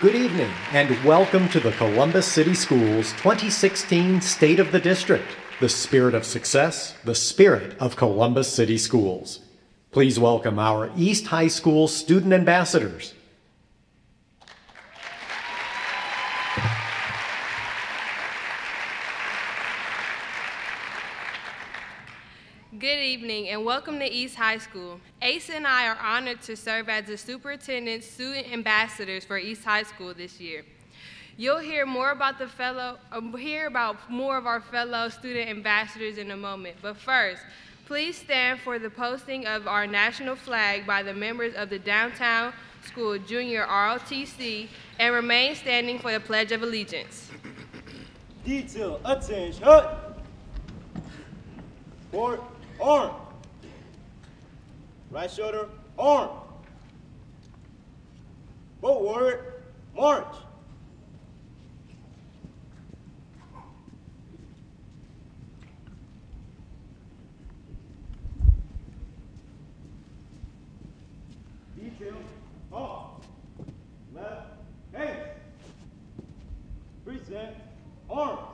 Good evening and welcome to the Columbus City Schools 2016 State of the District, the spirit of success, the spirit of Columbus City Schools. Please welcome our East High School student ambassadors. Evening and welcome to East High School. Ace and I are honored to serve as the superintendent student ambassadors for East High School this year. You'll hear more about the fellow, um, hear about more of our fellow student ambassadors in a moment. But first, please stand for the posting of our national flag by the members of the Downtown School Junior ROTC and remain standing for the Pledge of Allegiance. Detail, attention. Forward, arm. Right shoulder, arm. Forward, march. Detail, off. Left, face. Present, arms.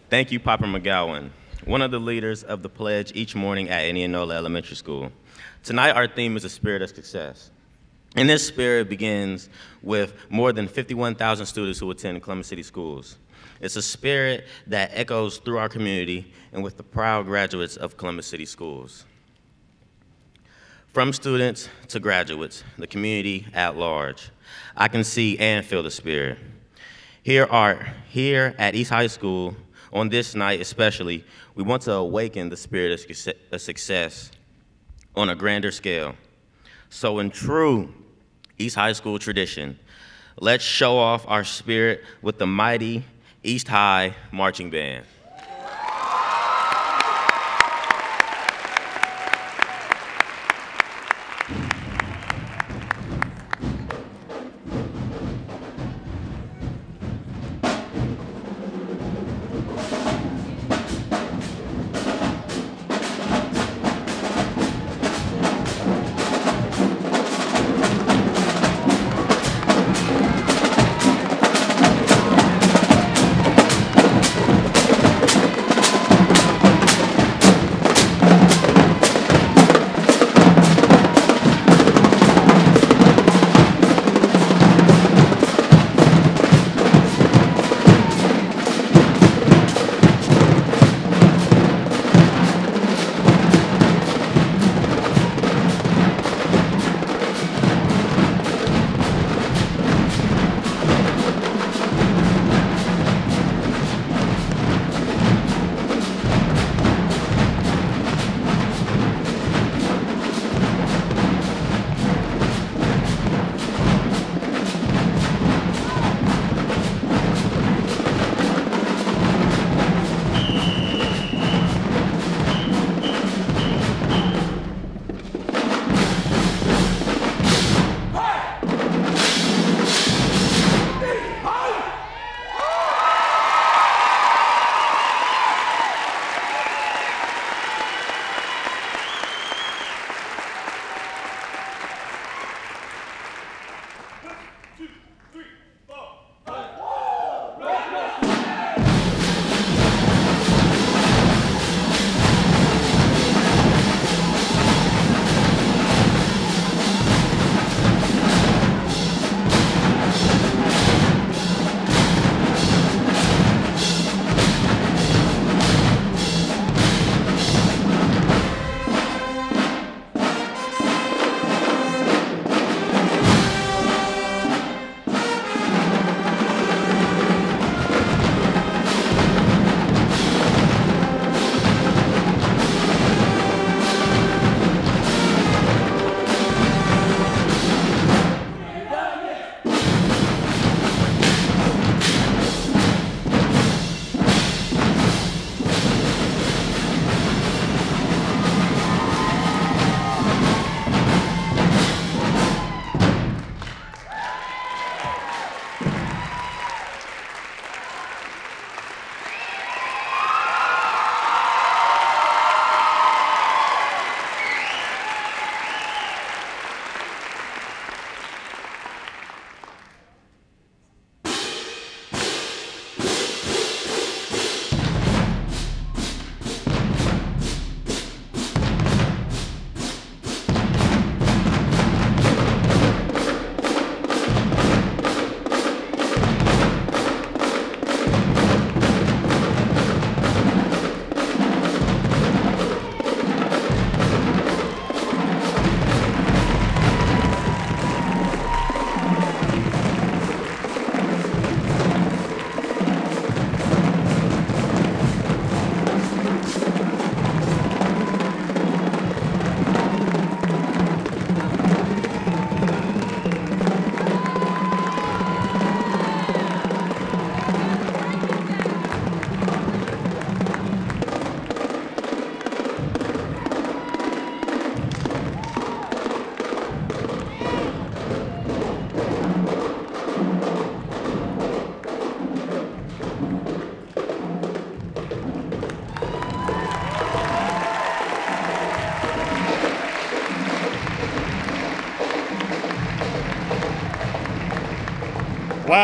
Thank you, Papa McGowan, one of the leaders of the pledge each morning at Indianola Elementary School. Tonight, our theme is the spirit of success. And this spirit begins with more than 51,000 students who attend Columbus City Schools. It's a spirit that echoes through our community and with the proud graduates of Columbus City Schools. From students to graduates, the community at large, I can see and feel the spirit. Here are here at East High School on this night especially, we want to awaken the spirit of success- on a grander scale. So in true East High School tradition, let's show off our spirit with the mighty East High Marching Band.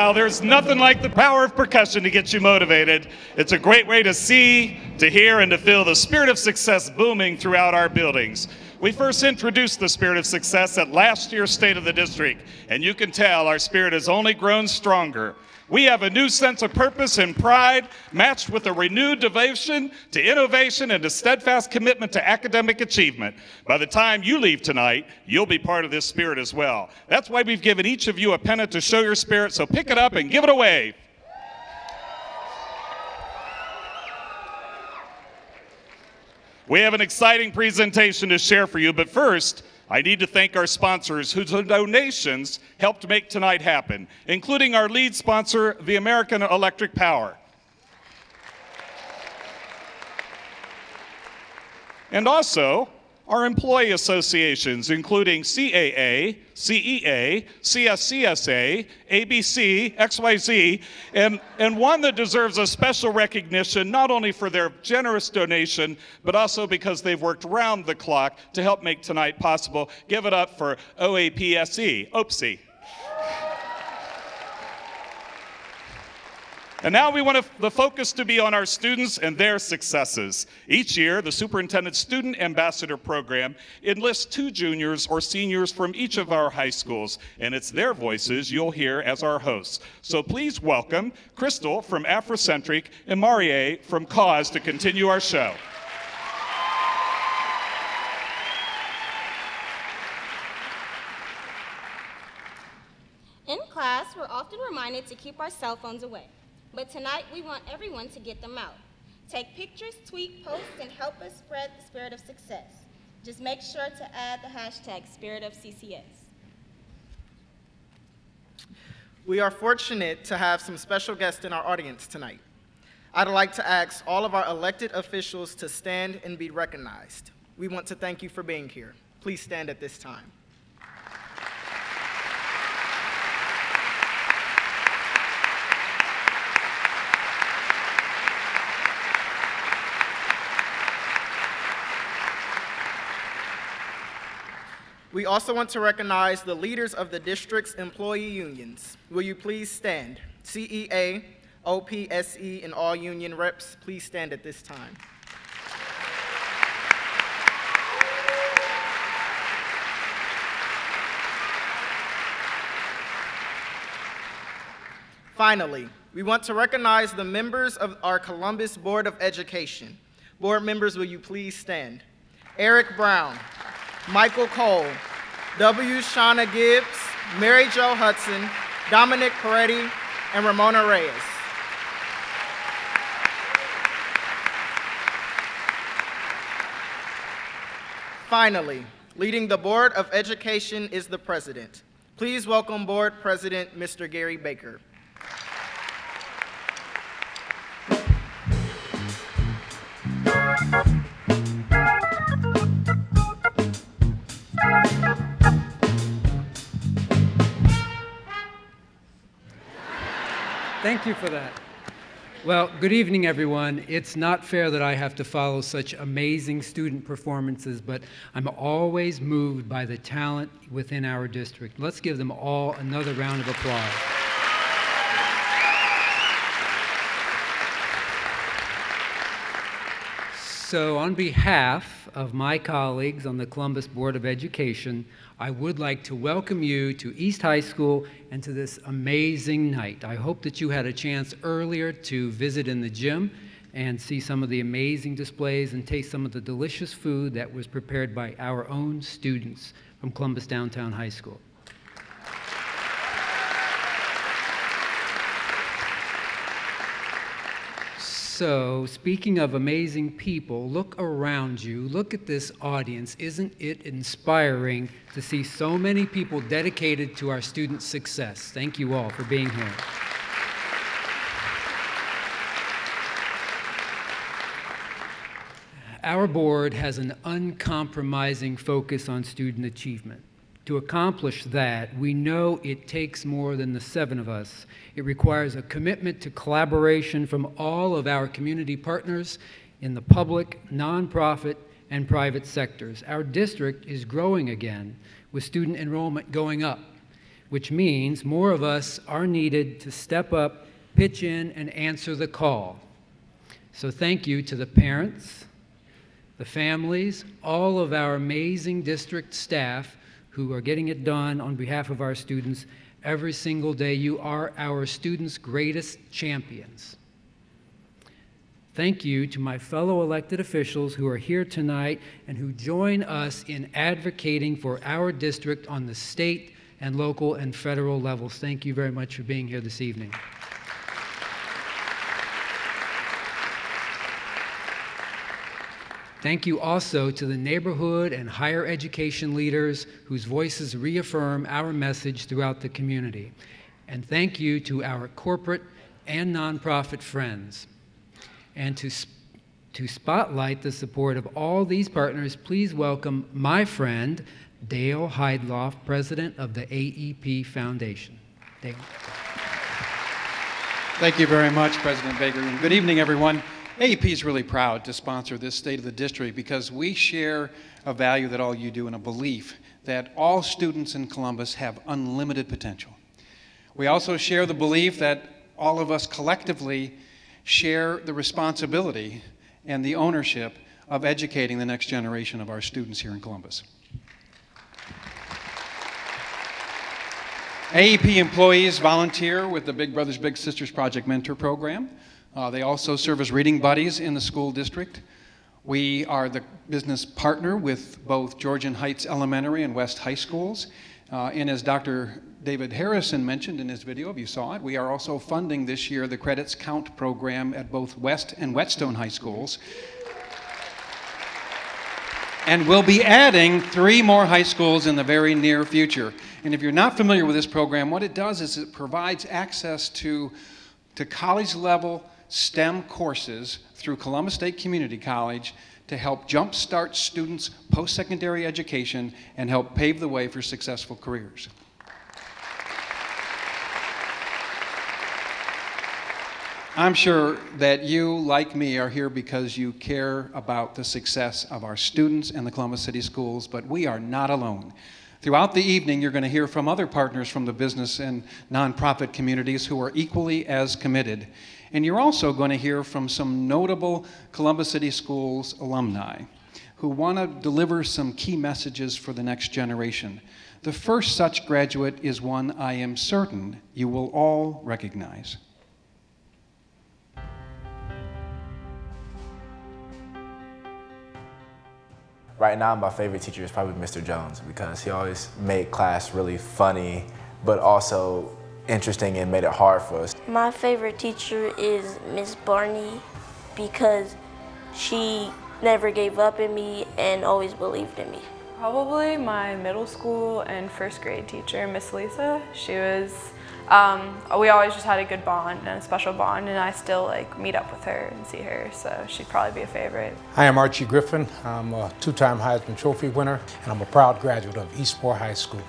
Wow, there's nothing like the power of percussion to get you motivated. It's a great way to see, to hear, and to feel the spirit of success booming throughout our buildings. We first introduced the spirit of success at last year's State of the District, and you can tell our spirit has only grown stronger. We have a new sense of purpose and pride, matched with a renewed devotion to innovation and a steadfast commitment to academic achievement. By the time you leave tonight, you'll be part of this spirit as well. That's why we've given each of you a pennant to show your spirit, so pick it up and give it away. We have an exciting presentation to share for you, but first, I need to thank our sponsors whose donations helped make tonight happen, including our lead sponsor, the American Electric Power. And also, our employee associations, including CAA, CEA, CSCSA, ABC, XYZ, and, and one that deserves a special recognition not only for their generous donation, but also because they've worked round the clock to help make tonight possible. Give it up for OAPSE, OPSE. And now we want the focus to be on our students and their successes. Each year, the Superintendent Student Ambassador Program enlists two juniors or seniors from each of our high schools, and it's their voices you'll hear as our hosts. So please welcome Crystal from Africentric and Marie from Cause to continue our show. In class, we're often reminded to keep our cell phones away. But tonight, we want everyone to get them out. Take pictures, tweet, post, and help us spread the spirit of success. Just make sure to add the hashtag Spirit of CCS. We are fortunate to have some special guests in our audience tonight. I'd like to ask all of our elected officials to stand and be recognized. We want to thank you for being here. Please stand at this time. We also want to recognize the leaders of the district's employee unions. Will you please stand? CEA, OAPSE, and all union reps, please stand at this time. Finally, we want to recognize the members of our Columbus Board of Education. Board members, will you please stand? Eric Brown, Michael Cole, W. Shawna Gibbs, Mary Jo Hudson, Dominic Paretti, and Ramona Reyes. Finally, leading the Board of Education is the President. Please welcome Board President Mr. Gary Baker. Thank you for that. Well, good evening, everyone. It's not fair that I have to follow such amazing student performances, but I'm always moved by the talent within our district. Let's give them all another round of applause. So, on behalf of my colleagues on the Columbus Board of Education, I would like to welcome you to East High School and to this amazing night. I hope that you had a chance earlier to visit in the gym and see some of the amazing displays and taste some of the delicious food that was prepared by our own students from Columbus Downtown High School. So, speaking of amazing people, look around you. Look at this audience. Isn't it inspiring to see so many people dedicated to our students' success? Thank you all for being here. Our board has an uncompromising focus on student achievement. To accomplish that, we know it takes more than the seven of us. It requires a commitment to collaboration from all of our community partners in the public, nonprofit, and private sectors. Our district is growing again with student enrollment going up. which means more of us are needed to step up, pitch in, and answer the call. So thank you to the parents, the families, all of our amazing district staff who are getting it done on behalf of our students every single day. You are our students' greatest champions. Thank you to my fellow elected officials who are here tonight and who join us in advocating for our district on the state and local and federal levels. Thank you very much for being here this evening. Thank you also to the neighborhood and higher education leaders whose voices reaffirm our message throughout the community. And thank you to our corporate and nonprofit friends. And to, to spotlight the support of all these partners, please welcome my friend, Dale Heydlauff, president of the AEP Foundation. Dale. Thank you very much, President Baker. And good evening, everyone. AEP is really proud to sponsor this State of the District because we share a value that all you do and a belief that all students in Columbus have unlimited potential. We also share the belief that all of us collectively share the responsibility and the ownership of educating the next generation of our students here in Columbus. AEP employees volunteer with the Big Brothers Big Sisters Project Mentor Program. Uh, they also serve as reading buddies in the school district. We are the business partner with both Georgian Heights Elementary and West High Schools. Uh, and as Dr. David Harrison mentioned in his video, if you saw it, we are also funding this year the Credits Count program at both West and Whetstone High Schools. And we'll be adding three more high schools in the very near future. And if you're not familiar with this program, what it does is it provides access to, to college level STEM courses through Columbus State Community College to help jumpstart students' post secondary education and help pave the way for successful careers. I'm sure that you, like me, are here because you care about the success of our students and the Columbus City Schools, but we are not alone. Throughout the evening, you're going to hear from other partners from the business and nonprofit communities who are equally as committed. And you're also going to hear from some notable Columbus City Schools alumni who want to deliver some key messages for the next generation. The first such graduate is one I am certain you will all recognize. Right now, my favorite teacher is probably Mr. Jones because he always made class really funny, but also interesting and made it hard for us. My favorite teacher is Miss Barney because she never gave up in me and always believed in me. Probably my middle school and first grade teacher, Miss Lisa. She was um, we always just had a good bond and a special bond, and I still like meet up with her and see her, so she'd probably be a favorite. I am Archie Griffin. I'm a two-time Heisman Trophy winner, and I'm a proud graduate of Eastmoor High School.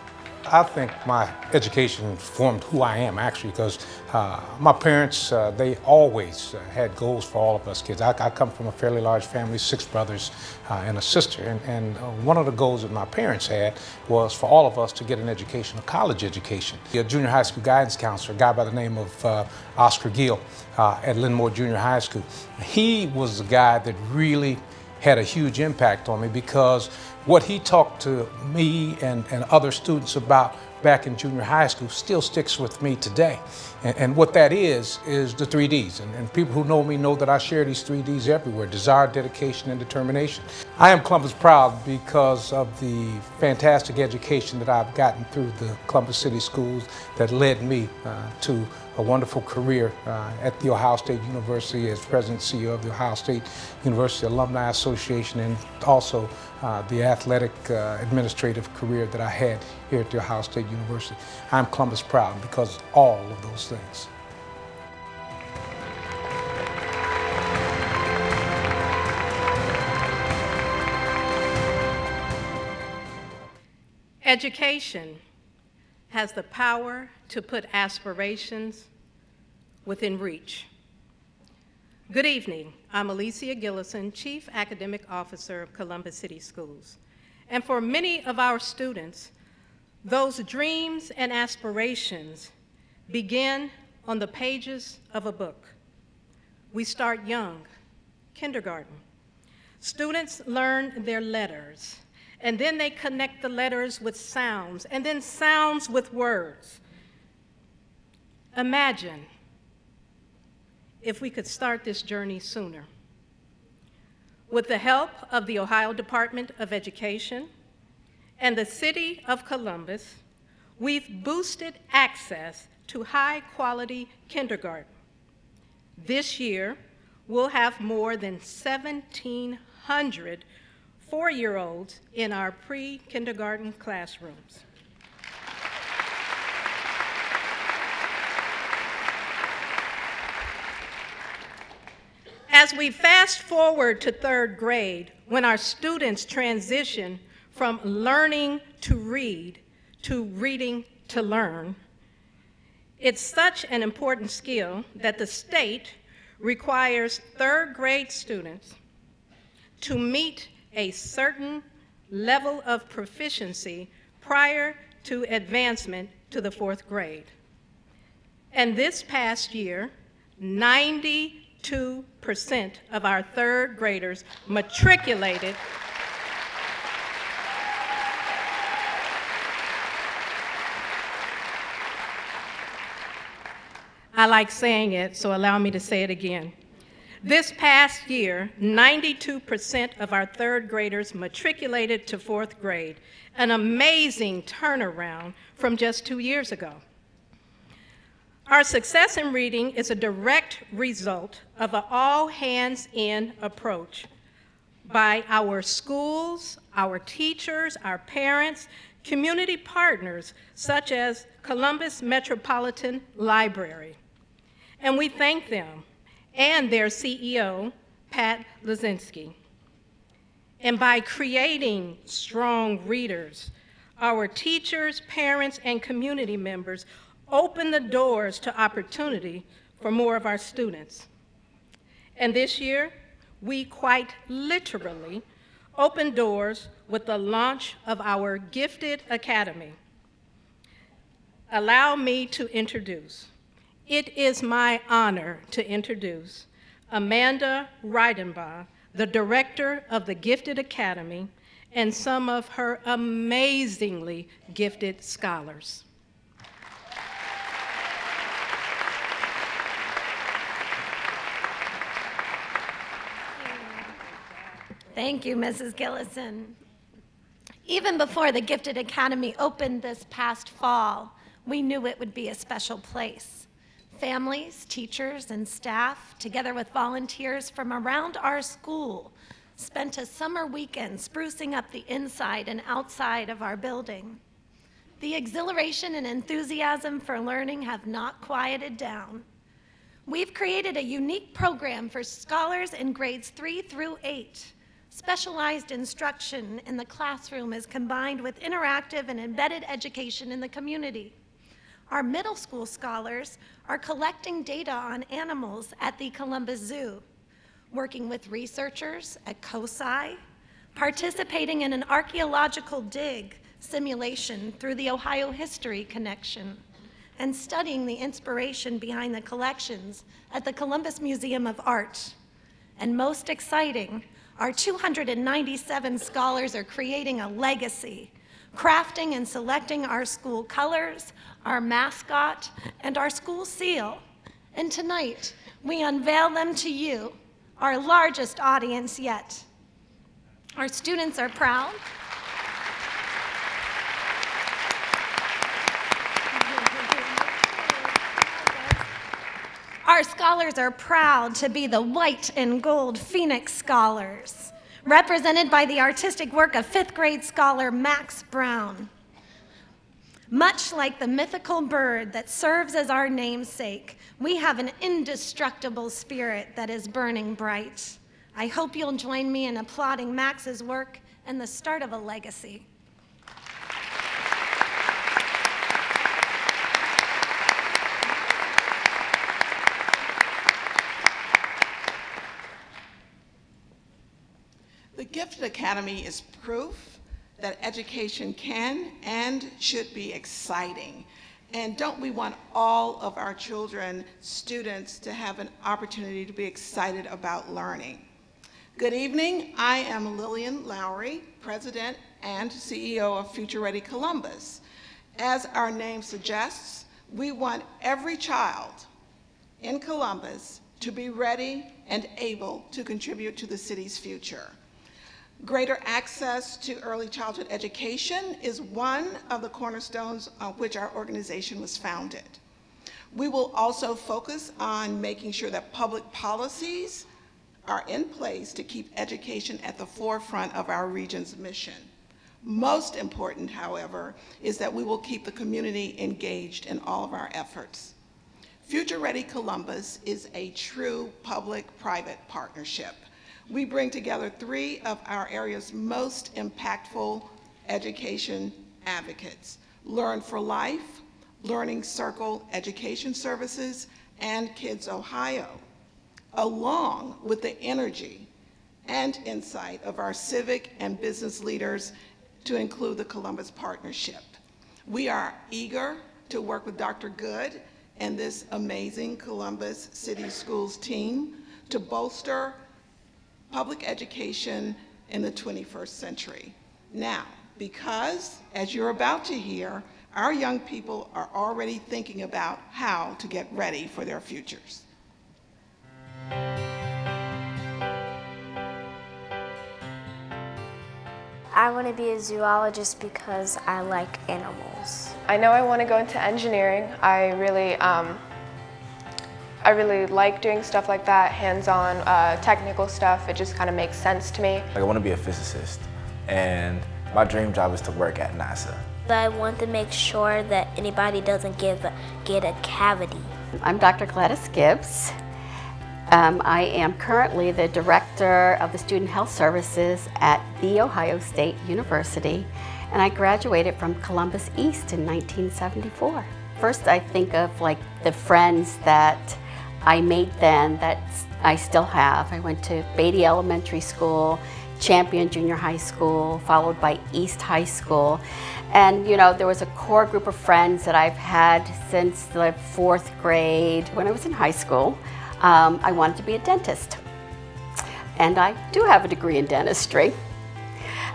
I think my education formed who I am actually because uh, my parents, uh, they always uh, had goals for all of us kids. I, I, come from a fairly large family, six brothers uh, and a sister. And, and uh, one of the goals that my parents had was for all of us to get an education, a college education. A junior high school guidance counselor, a guy by the name of uh, Oscar Gill at Linmoor Junior High School. He was the guy that really had a huge impact on me because what he talked to me and, and other students about back in junior high school still sticks with me today. And, and what that is, is the three Ds. And, and, people who know me know that I share these three Ds everywhere, desire, dedication, and determination. I am Columbus proud because of the fantastic education that I've gotten through the Columbus City Schools that led me uh, to a wonderful career uh, at The Ohio State University as President CEO of the Ohio State University Alumni Association and also uh, the athletic uh, administrative career that I had here at The Ohio State University. I'm Columbus proud because all of those things. Education has the power to put aspirations within reach. Good evening. I'm Alicia Gillison, Chief Academic Officer of Columbus City Schools. And for many of our students, Those dreams and aspirations begin on the pages of a book. We start young, kindergarten. Students learn their letters, and then they connect the letters with sounds, and then sounds with words. Imagine if we could start this journey sooner. With the help of the Ohio Department of Education and the City of Columbus, we've boosted access to high quality kindergarten. This year, we'll have more than 1,700 four year olds in our pre kindergarten classrooms. As we fast forward to third grade, when our students transition from learning to read to reading to learn, it's such an important skill that the state requires third grade students to meet a certain level of proficiency prior to advancement to the fourth grade. And this past year, 92% of our third graders matriculated I like saying it, so allow me to say it again. This past year, 92% of our third graders matriculated to fourth grade, an amazing turnaround from just two years ago. Our success in reading is a direct result of an all hands in approach by our schools, our teachers, our parents, community partners such as Columbus Metropolitan Library. And we thank them and their CEO, Pat Losinski. And by creating strong readers, our teachers, parents, and community members open the doors to opportunity for more of our students. And this year, we quite literally opened doors with the launch of our Gifted Academy. Allow me to introduce it is my honor to introduce Amanda Reidenbaugh, the director of the Gifted Academy, and some of her amazingly gifted scholars. Thank you, Mrs. Gillison. Even before the Gifted Academy opened this past fall, we knew it would be a special place. Families, teachers, and staff, together with volunteers from around our school, spent a summer weekend sprucing up the inside and outside of our building. The exhilaration and enthusiasm for learning have not quieted down. We've created a unique program for scholars in grades three through eight. Specialized instruction in the classroom is combined with interactive and embedded education in the community. Our middle school scholars are collecting data on animals at the Columbus Zoo, working with researchers at COSI, participating in an archaeological dig simulation through the Ohio History Connection, and studying the inspiration behind the collections at the Columbus Museum of Art. And most exciting, our 297 scholars are creating a legacy crafting and selecting our school colors, our mascot, and our school seal. And tonight, we unveil them to you, our largest audience yet. Our students are proud. Our scholars are proud to be the white and gold Phoenix Scholars represented by the artistic work of fifth grade scholar Max Brown. Much like the mythical bird that serves as our namesake, we have an indestructible spirit that is burning bright. I hope you'll join me in applauding Max's work and the start of a legacy. Gifted Academy is proof that education can and should be exciting. And don't we want all of our children, students, to have an opportunity to be excited about learning? Good evening. I am Lillian Lowery, President and CEO of Future Ready Columbus. As our name suggests, we want every child in Columbus to be ready and able to contribute to the city's future. Greater access to early childhood education is one of the cornerstones on which our organization was founded. We will also focus on making sure that public policies are in place to keep education at the forefront of our region's mission. Most important, however, is that we will keep the community engaged in all of our efforts. Future Ready Columbus is a true public-private partnership. We bring together three of our area's most impactful education advocates, Learn for Life, Learning Circle Education Services, and Kids Ohio along with the energy and insight of our civic and business leaders to include the Columbus Partnership. We are eager to work with Dr. Good and this amazing Columbus City Schools team to bolster public education in the 21st century. Now, because, as you're about to hear, our young people are already thinking about how to get ready for their futures. I want to be a zoologist because I like animals. I know I want to go into engineering. I really, um, I really like doing stuff like that, hands-on, uh, technical stuff. It just kind of makes sense to me. Like, I want to be a physicist, and my dream job is to work at NASA. I want to make sure that anybody doesn't give, get a cavity. I'm Dr. Gladys Gibbs. Um, I am currently the Director of the Student Health Services at The Ohio State University, and I graduated from Columbus East in 1974. First, I think of like the friends that I made then that I still have. I went to Beatty Elementary School, Champion Junior High School, followed by East High School. And you know, there was a core group of friends that I've had since the fourth grade when I was in high school um, I wanted to be a dentist. And I do have a degree in dentistry.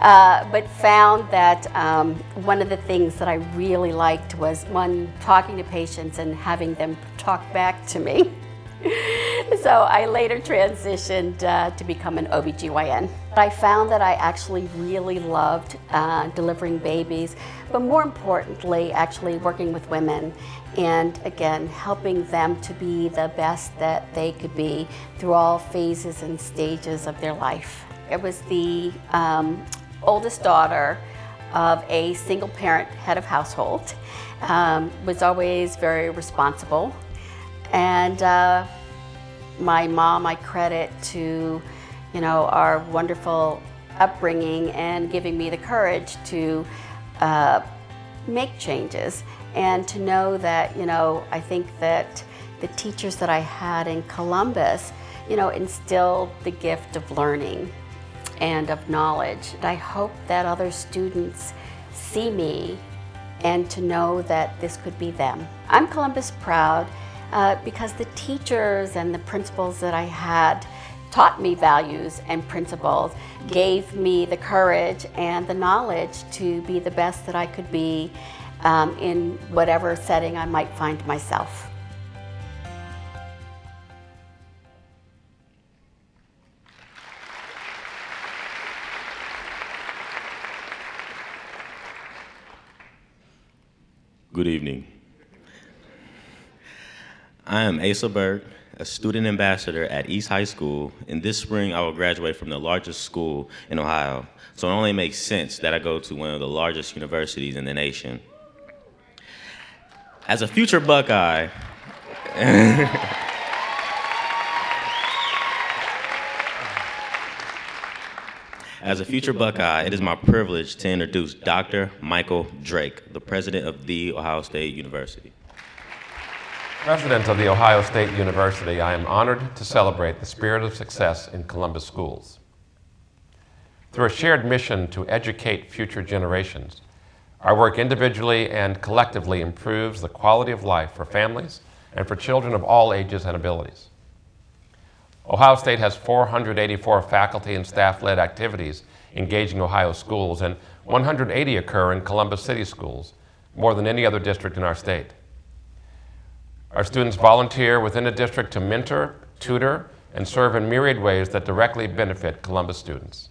Uh, but found that um, one of the things that I really liked was one, talking to patients and having them talk back to me. so I later transitioned uh, to become an OBGYN. I found that I actually really loved uh, delivering babies, but more importantly, actually working with women and again, helping them to be the best that they could be through all phases and stages of their life. It was the um, oldest daughter of a single parent head of household, um, was always very responsible. And uh, my mom, I credit to, you know, our wonderful upbringing and giving me the courage to uh, make changes and to know that, you know, I think that the teachers that I had in Columbus, you know, instilled the gift of learning and of knowledge. And I hope that other students see me and to know that this could be them. I'm Columbus proud uh, because the teachers and the principals that I had taught me values and principles, gave me the courage and the knowledge to be the best that I could be um, in whatever setting I might find myself. Good evening. I am Asa Berg, a student ambassador at East High School, and this spring I will graduate from the largest school in Ohio. So it only makes sense that I go to one of the largest universities in the nation. As a future Buckeye, As a future Buckeye, it is my privilege to introduce Dr. Michael Drake, the president of The Ohio State University. President of The Ohio State University, I am honored to celebrate the spirit of success in Columbus schools. through a shared mission to educate future generations. Our work individually and collectively improves the quality of life for families and for children of all ages and abilities. Ohio State has 484 faculty and staff-led activities engaging Ohio schools, and 180 occur in Columbus City schools, more than any other district in our state. Our students volunteer within the district to mentor, tutor, and serve in myriad ways that directly benefit Columbus students.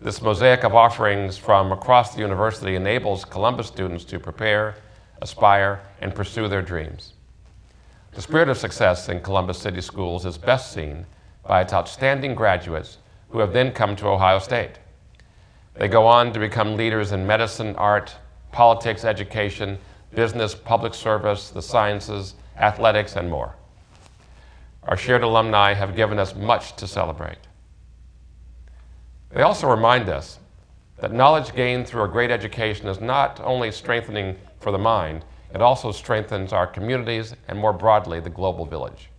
This mosaic of offerings from across the university enables Columbus students to prepare, aspire, and pursue their dreams. The spirit of success in Columbus City Schools is best seen by its outstanding graduates who have then come to Ohio State. They go on to become leaders in medicine, art, politics, education, business, public service, the sciences, athletics, and more. Our shared alumni have given us much to celebrate. They also remind us that knowledge gained through a great education is not only strengthening for the mind, it also strengthens our communities and more broadly the global village.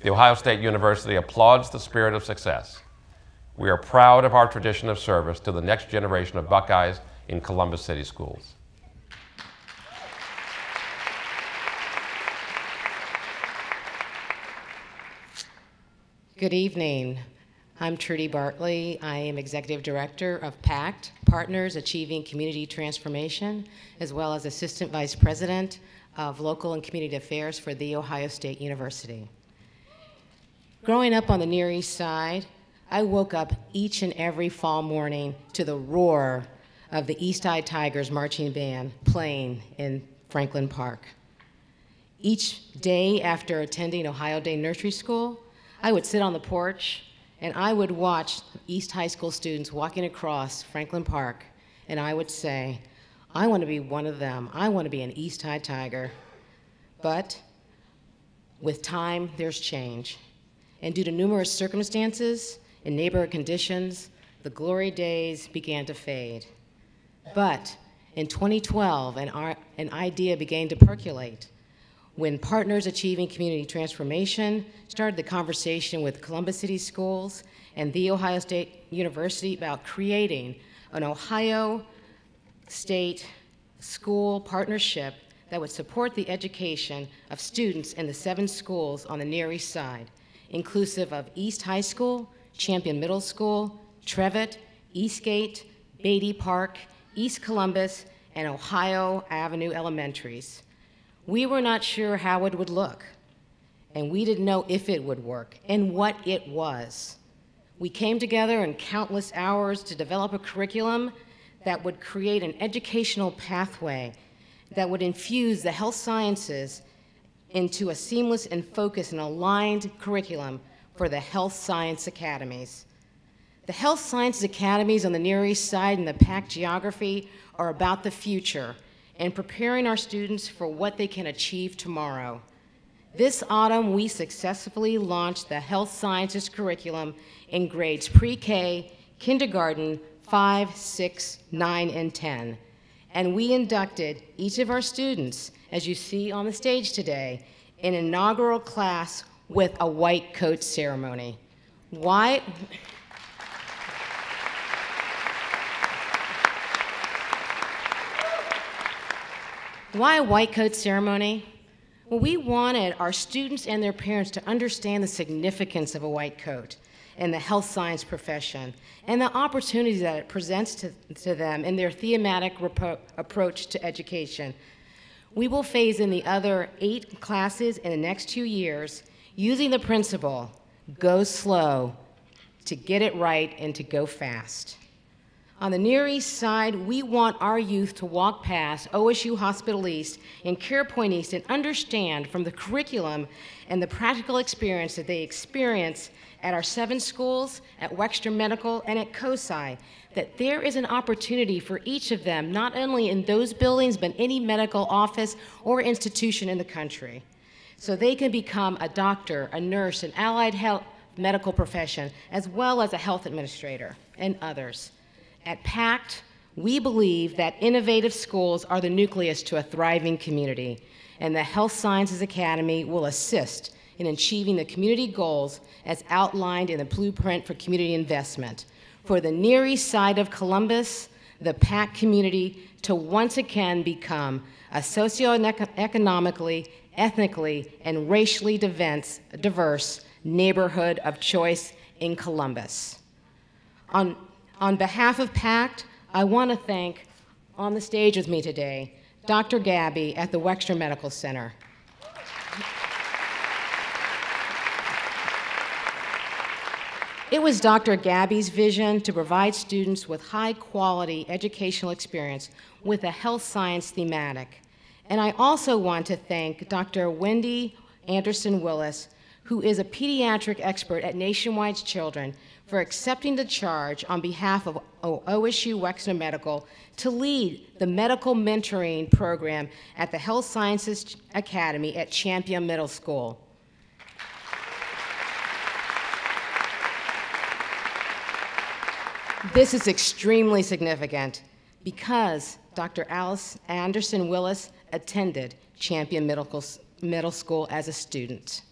The Ohio State University applauds the spirit of success. We are proud of our tradition of service to the next generation of Buckeyes in Columbus City schools. Good evening. I'm Trudy Bartley. I am Executive Director of PACT, Partners Achieving Community Transformation, as well as Assistant Vice President of Local and Community Affairs for The Ohio State University. Growing up on the Near East Side, I woke up each and every fall morning to the roar of the East Side Tigers marching band playing in Franklin Park. Each day after attending Ohio Day Nursery School, I would sit on the porch and I would watch East High School students walking across Franklin Park, and I would say, I want to be one of them. I want to be an East High Tiger. But with time, there's change. And due to numerous circumstances and neighborhood conditions, the glory days began to fade. But in 2012, an, an idea began to percolate when Partners Achieving Community Transformation started the conversation with Columbus City Schools and The Ohio State University about creating an Ohio State school partnership that would support the education of students in the seven schools on the Near East Side, inclusive of East High School, Champion Middle School, Trevitt, Eastgate, Beatty Park, East Columbus, and Ohio Avenue Elementaries. We were not sure how it would look, and we didn't know if it would work and what it was. We came together in countless hours to develop a curriculum that would create an educational pathway that would infuse the health sciences into a seamless and focused and aligned curriculum for the health science academies. The health sciences academies on the Near East Side and the PACT geography are about the future and preparing our students for what they can achieve tomorrow. This autumn, we successfully launched the health sciences curriculum in grades pre-K, kindergarten, 5, 6, 9, and 10. And we inducted each of our students, as you see on the stage today, in inaugural class with a white coat ceremony. Why? Why a white coat ceremony? Well, we wanted our students and their parents to understand the significance of a white coat in the health science profession and the opportunities that it presents to, to them in their thematic approach to education. We will phase in the other eight classes in the next two years using the principle go slow to get it right and to go fast. On the Near East Side, we want our youth to walk past OSU Hospital East and CarePoint East and understand from the curriculum and the practical experience that they experience at our seven schools, at Wexner Medical, and at COSI, that there is an opportunity for each of them, not only in those buildings, but any medical office or institution in the country. So they can become a doctor, a nurse, an allied health medical profession, as well as a health administrator and others. At PACT, we believe that innovative schools are the nucleus to a thriving community, and the Health Sciences Academy will assist in achieving the community goals as outlined in the Blueprint for Community Investment, for the Near East Side of Columbus, the PACT community, to once again become a socioeconomically, ethnically, and racially diverse neighborhood of choice in Columbus. On, on behalf of PACT, I want to thank, on the stage with me today, Dr. Gabbe at the Wexner Medical Center. It was Dr. Gabbe's vision to provide students with high quality educational experience with a health science thematic. And I also want to thank Dr. Wendy Anderson Willis, who is a pediatric expert at Nationwide Children, for accepting the charge on behalf of OSU Wexner Medical to lead the medical mentoring program at the Health Sciences Academy at Champion Middle School. This is extremely significant because Dr. Alice Anderson Willis attended Champion Middle, School as a student.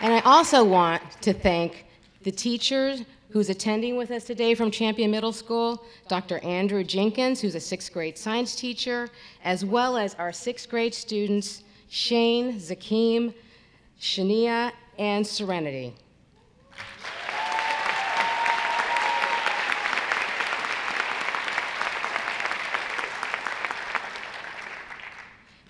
And I also want to thank the teachers who's attending with us today from Champion Middle School, Dr. Andrew Jenkins, who's a sixth grade science teacher, as well as our sixth grade students, Shane, Zakim, Shania, and Serenity.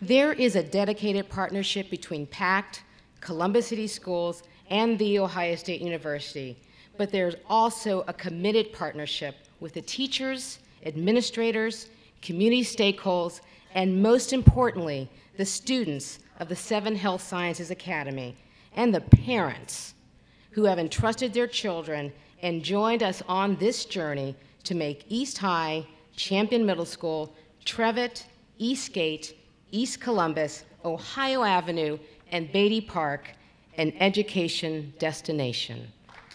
There is a dedicated partnership between PACT, Columbus City Schools, and The Ohio State University, but there's also a committed partnership with the teachers, administrators, community stakeholders, and most importantly, the students of the Seven Health Sciences Academy and the parents who have entrusted their children and joined us on this journey to make East High, Champion Middle School, Trevitt, Eastgate, East Columbus, Ohio Avenue, and Beatty Park an education destination.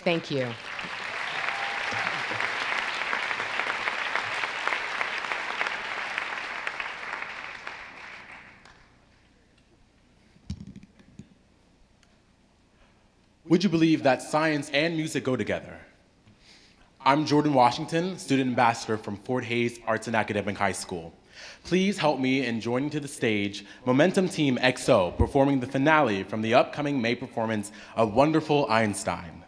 Thank you. Would you believe that science and music go together? I'm Jordan Washington, student ambassador from Fort Hays Arts and Academic High School. Please help me in joining to the stage Momentum Team XO performing the finale from the upcoming May performance of Wonderful Einstein.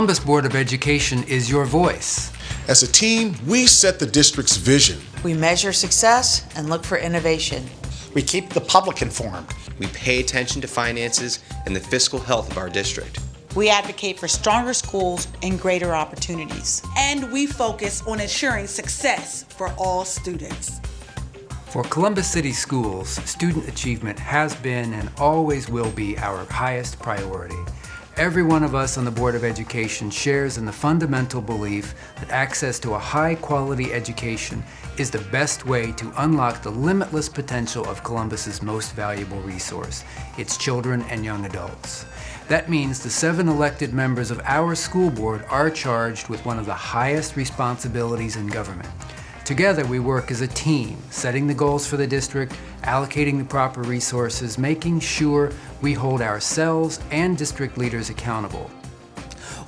Columbus Board of Education is your voice. As a team, we set the district's vision. We measure success and look for innovation. We keep the public informed. We pay attention to finances and the fiscal health of our district. We advocate for stronger schools and greater opportunities. And we focus on ensuring success for all students. For Columbus City Schools, student achievement has been and always will be our highest priority. Every one of us on the Board of Education shares in the fundamental belief that access to a high quality education is the best way to unlock the limitless potential of Columbus's most valuable resource, its children and young adults. That means the seven elected members of our school board are charged with one of the highest responsibilities in government. Together, we work as a team, setting the goals for the district, allocating the proper resources, making sure we hold ourselves and district leaders accountable.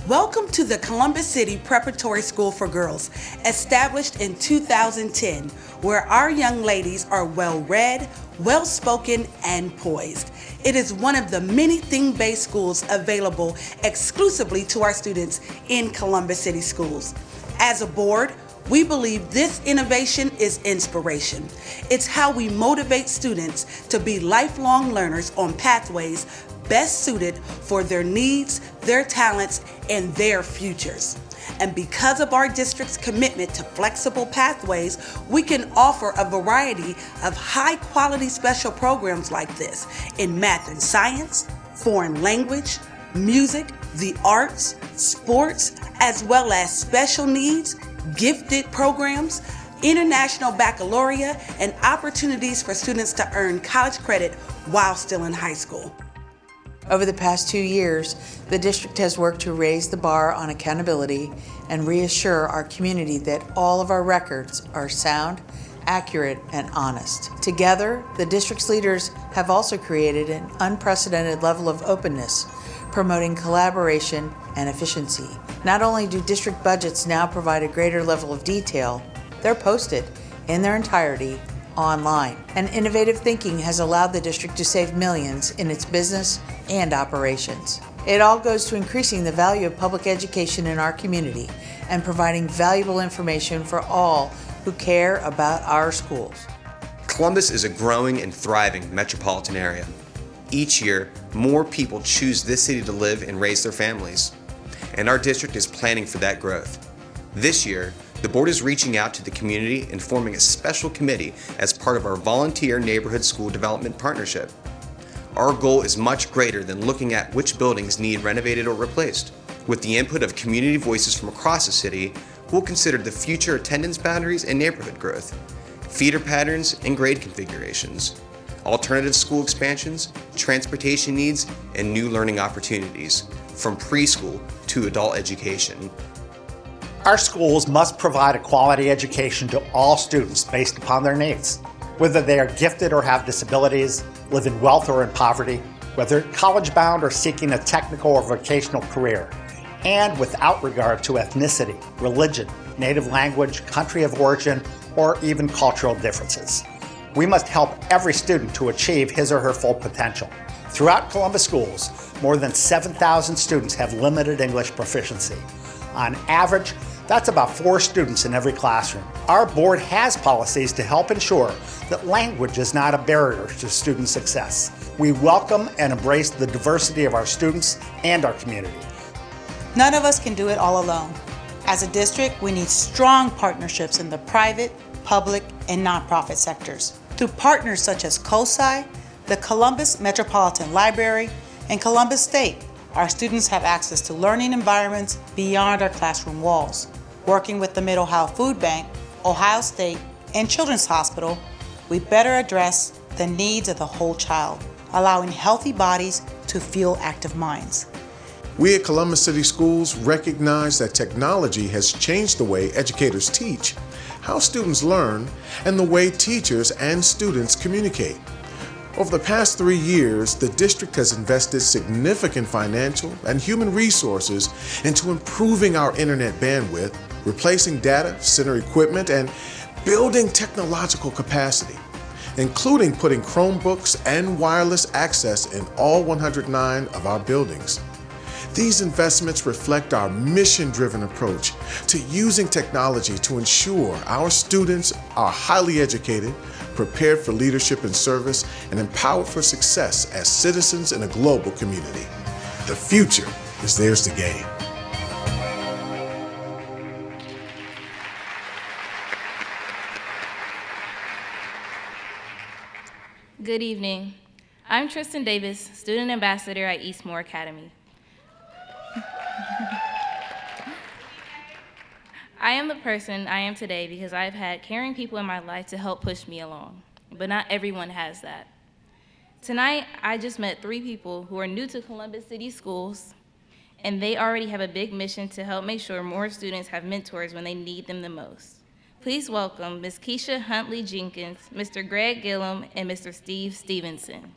Welcome to the Columbus City Preparatory School for Girls, established in 2010, where our young ladies are well read, well spoken, and poised. It is one of the many theme based schools available exclusively to our students in Columbus City Schools. As a board, we believe this innovation is inspiration. It's how we motivate students to be lifelong learners on pathways best suited for their needs, their talents, and their futures. And because of our district's commitment to flexible pathways, we can offer a variety of high quality special programs like this in math and science, foreign language, music, the arts, sports, as well as special needs gifted programs, international baccalaureate, and opportunities for students to earn college credit while still in high school. Over the past two years, the district has worked to raise the bar on accountability and reassure our community that all of our records are sound, accurate, and honest. Together, the district's leaders have also created an unprecedented level of openness, promoting collaboration and efficiency. Not only do district budgets now provide a greater level of detail, they're posted in their entirety online. And innovative thinking has allowed the district to save millions in its business and operations. It all goes to increasing the value of public education in our community and providing valuable information for all who care about our schools. Columbus is a growing and thriving metropolitan area. Each year, more people choose this city to live and raise their families and our district is planning for that growth. This year, the board is reaching out to the community and forming a special committee as part of our Volunteer Neighborhood School Development Partnership. Our goal is much greater than looking at which buildings need renovated or replaced. With the input of community voices from across the city, we'll consider the future attendance boundaries and neighborhood growth, feeder patterns and grade configurations, alternative school expansions, transportation needs, and new learning opportunities, from preschool to adult education. Our schools must provide a quality education to all students based upon their needs, whether they are gifted or have disabilities, live in wealth or in poverty, whether college bound or seeking a technical or vocational career, and without regard to ethnicity, religion, native language, country of origin, or even cultural differences. We must help every student to achieve his or her full potential. Throughout Columbus schools, more than 7,000 students have limited English proficiency. On average, that's about four students in every classroom. Our board has policies to help ensure that language is not a barrier to student success. We welcome and embrace the diversity of our students and our community. None of us can do it all alone. As a district, we need strong partnerships in the private, public, and nonprofit sectors. Through partners such as COSI, the Columbus Metropolitan Library, and Columbus State, our students have access to learning environments beyond our classroom walls. Working with the Mid-Ohio Food Bank, Ohio State, and Children's Hospital, we better address the needs of the whole child, allowing healthy bodies to fuel active minds. We at Columbus City Schools recognize that technology has changed the way educators teach, how students learn, and the way teachers and students communicate. Over the past three years, the district has invested significant financial and human resources into improving our internet bandwidth, replacing data center equipment, and building technological capacity, including putting Chromebooks and wireless access in all 109 of our buildings. These investments reflect our mission-driven approach to using technology to ensure our students are highly educated, prepared for leadership and service, and empowered for success as citizens in a global community. The future is theirs to gain. Good evening. I'm Tristan Davis, Student Ambassador at Eastmoor Academy. I am the person I am today because I've had caring people in my life to help push me along, but not everyone has that. Tonight, I just met three people who are new to Columbus City Schools, and they already have a big mission to help make sure more students have mentors when they need them the most. Please welcome Ms. Keisha Huntley Jenkins, Mr. Greg Gillum, and Mr. Steve Stevenson.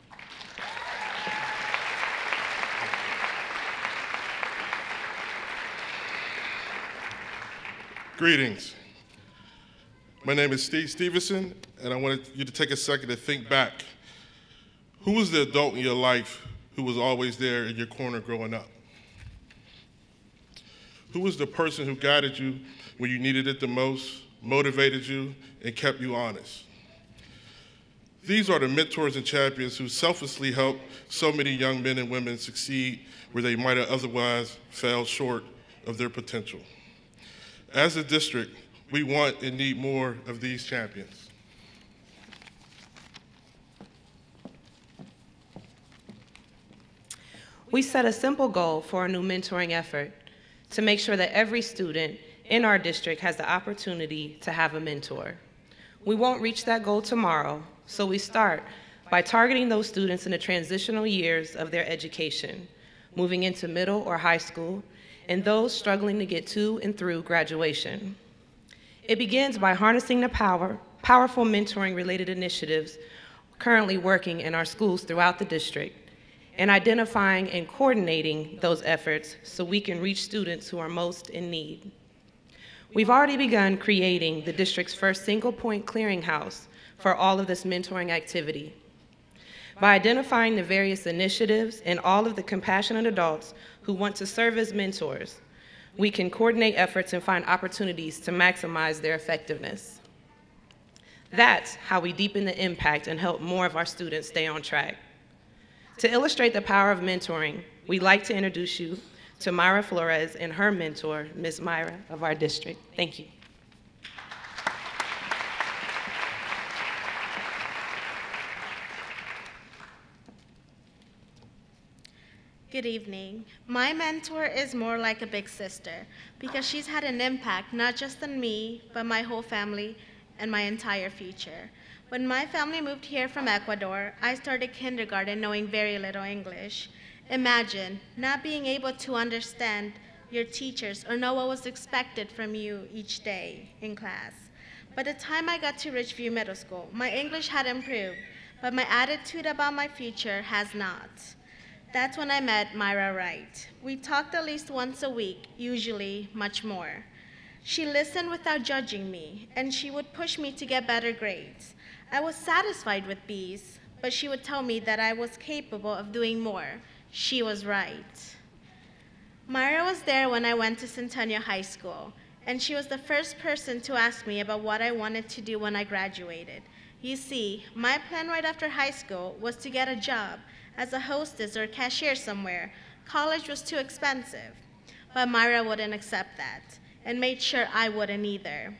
Greetings. My name is Steve Stevenson, and I wanted you to take a second to think back. Who was the adult in your life who was always there in your corner growing up? Who was the person who guided you when you needed it the most, motivated you, and kept you honest? These are the mentors and champions who selflessly help so many young men and women succeed where they might have otherwise fell short of their potential. As a district, we want and need more of these champions. We set a simple goal for our new mentoring effort to make sure that every student in our district has the opportunity to have a mentor. We won't reach that goal tomorrow, so we start by targeting those students in the transitional years of their education, moving into middle or high school, and those struggling to get to and through graduation. It begins by harnessing the power, powerful mentoring related initiatives currently working in our schools throughout the district and identifying and coordinating those efforts so we can reach students who are most in need. We've already begun creating the district's first single point clearinghouse for all of this mentoring activity. By identifying the various initiatives and all of the compassionate adults who want to serve as mentors, we can coordinate efforts and find opportunities to maximize their effectiveness. That's how we deepen the impact and help more of our students stay on track. To illustrate the power of mentoring, we'd like to introduce you to Myra Flores and her mentor, Ms. Myra of our district. Thank you. Good evening. My mentor is more like a big sister because she's had an impact not just on me, but my whole family and my entire future. When my family moved here from Ecuador, I started kindergarten knowing very little English. Imagine not being able to understand your teachers or know what was expected from you each day in class. By the time I got to Ridgeview Middle School, my English had improved, but my attitude about my future has not. That's when I met Myra Wright. We talked at least once a week, usually much more. She listened without judging me, and she would push me to get better grades. I was satisfied with B's, but she would tell me that I was capable of doing more. She was right. Myra was there when I went to Centennial High School, and she was the first person to ask me about what I wanted to do when I graduated. You see, my plan right after high school was to get a job as a hostess or cashier somewhere. College was too expensive. But Myra wouldn't accept that and made sure I wouldn't either.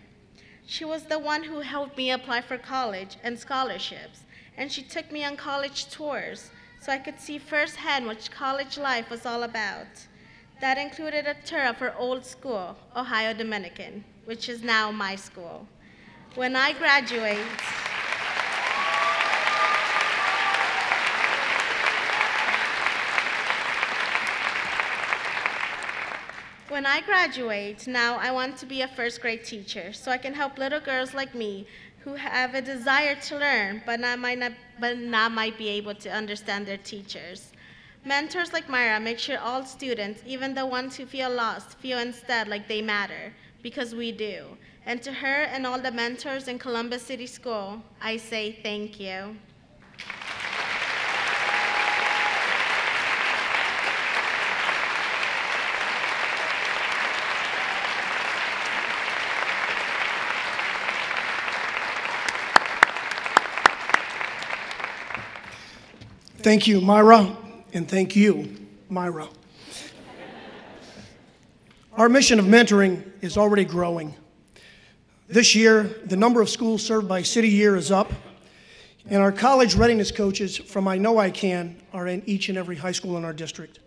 She was the one who helped me apply for college and scholarships, and she took me on college tours so I could see firsthand what college life was all about. That included a tour of her old school, Ohio Dominican, which is now my school. When I graduate, When I graduate, now I want to be a first grade teacher so I can help little girls like me who have a desire to learn but not might, not, but not might be able to understand their teachers. Mentors like Myra make sure all students, even the ones who feel lost, feel instead like they matter, because we do. And to her and all the mentors in Columbus City School, I say thank you. Thank you, Myra, and thank you, Myra. Our mission of mentoring is already growing. This year, the number of schools served by City Year is up, and our college readiness coaches from I Know I Can are in each and every high school in our district.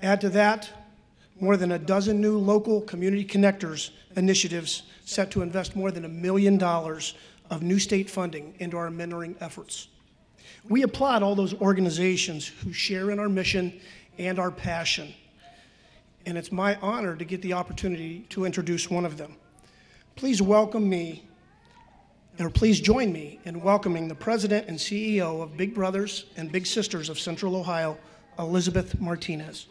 Add to that, more than a dozen new local community connectors initiatives set to invest more than a million dollars of new state funding into our mentoring efforts. We applaud all those organizations who share in our mission and our passion. And it's my honor to get the opportunity to introduce one of them. Please welcome me, or please join me in welcoming the president and CEO of Big Brothers and Big Sisters of Central Ohio, Elizabeth Martinez.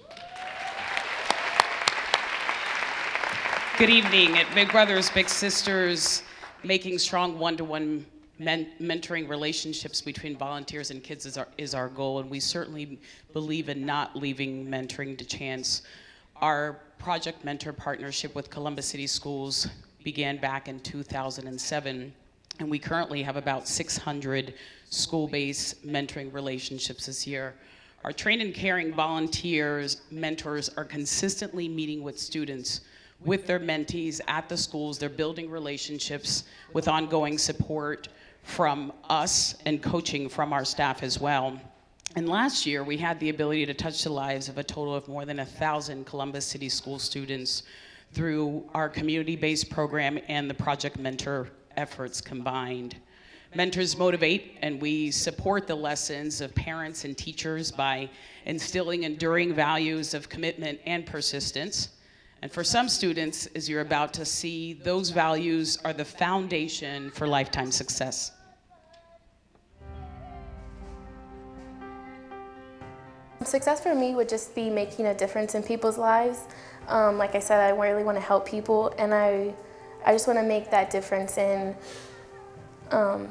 Good evening. At Big Brothers Big Sisters, making strong one-to-one men- mentoring relationships between volunteers and kids is our, is our goal, and we certainly believe in not leaving mentoring to chance. Our Project Mentor partnership with Columbus City Schools began back in 2007, and we currently have about 600 school-based mentoring relationships this year. Our trained and caring volunteers, mentors, are consistently meeting with students with their mentees at the schools. They're building relationships with ongoing support from us and coaching from our staff as well. And last year, we had the ability to touch the lives of a total of more than a thousand Columbus City School students through our community-based program and the Project Mentor efforts combined. Mentors motivate, and we support the lessons of parents and teachers by instilling enduring values of commitment and persistence. And for some students, as you're about to see, those values are the foundation for lifetime success. Success for me would just be making a difference in people's lives. Um, like I said, I really want to help people, and I, I just want to make that difference and um,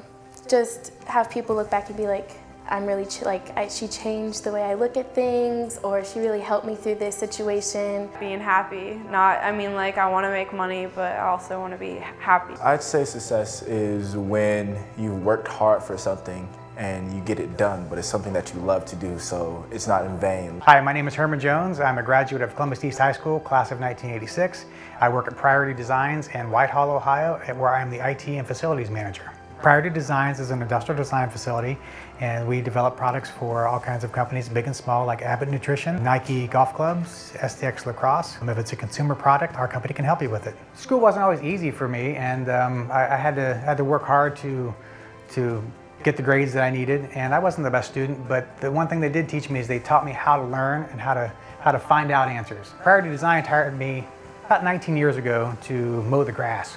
just have people look back and be like, I'm really ch- like I, she changed the way I look at things, or she really helped me through this situation. Being happy, not I mean like I want to make money, but I also want to be happy. I'd say success is when you've worked hard for something and you get it done, but it's something that you love to do, so it's not in vain. Hi, my name is Herman Jones. I'm a graduate of Columbus East High School, class of 1986. I work at Priority Designs in Whitehall, Ohio, where I am the IT and facilities manager. Priority Designs is an industrial design facility, and we develop products for all kinds of companies, big and small, like Abbott Nutrition, Nike golf clubs, STX lacrosse. If it's a consumer product, our company can help you with it. School wasn't always easy for me, and um, I, I had to had to work hard to to get the grades that I needed. And I wasn't the best student, but the one thing they did teach me is they taught me how to learn and how to how to find out answers. Priority Design hired me about 19 years ago to mow the grass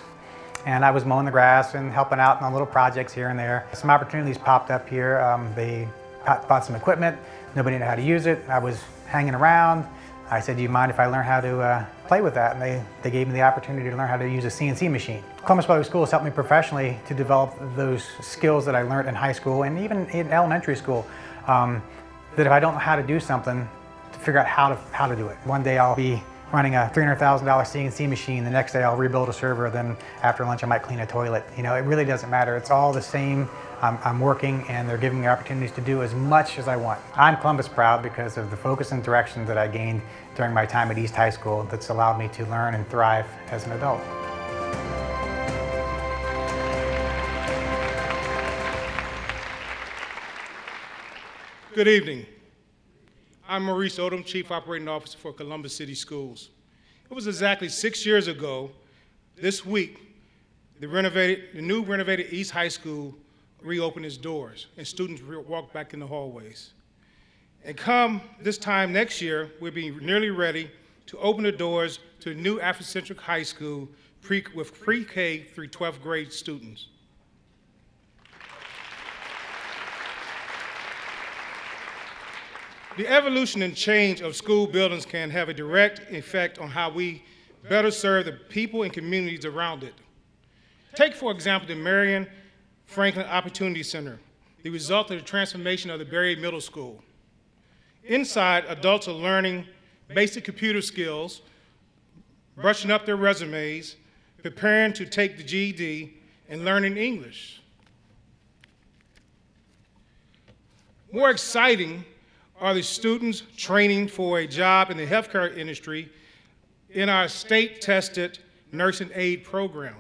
and I was mowing the grass and helping out on little projects here and there. Some opportunities popped up here. Um, they bought some equipment. Nobody knew how to use it. I was hanging around. I said, do you mind if I learn how to uh, play with that? And they, they gave me the opportunity to learn how to use a CNC machine. Columbus Public Schools helped me professionally to develop those skills that I learned in high school and even in elementary school. Um, that if I don't know how to do something, to figure out how to, how to do it. One day I'll be running a $300,000 CNC machine. The next day I'll rebuild a server. Then after lunch I might clean a toilet. You know, it really doesn't matter. It's all the same. I'm, I'm working and they're giving me opportunities to do as much as I want. I'm Columbus proud because of the focus and direction that I gained during my time at East High School that's allowed me to learn and thrive as an adult. Good evening. I'm Maurice Odom, Chief Operating Officer for Columbus City Schools. It was exactly six years ago, this week, the, renovated, the new renovated East High School reopened its doors and students walked back in the hallways. And come this time next year, we'll be nearly ready to open the doors to the new Africentric High School pre with pre-K through 12th grade students. The evolution and change of school buildings can have a direct effect on how we better serve the people and communities around it. Take, for example, the Marion Franklin Opportunity Center, the result of the transformation of the Berry Middle School. Inside, adults are learning basic computer skills, brushing up their resumes, preparing to take the GED, and learning English. More exciting are the students training for a job in the healthcare industry in our state-tested nursing aide program.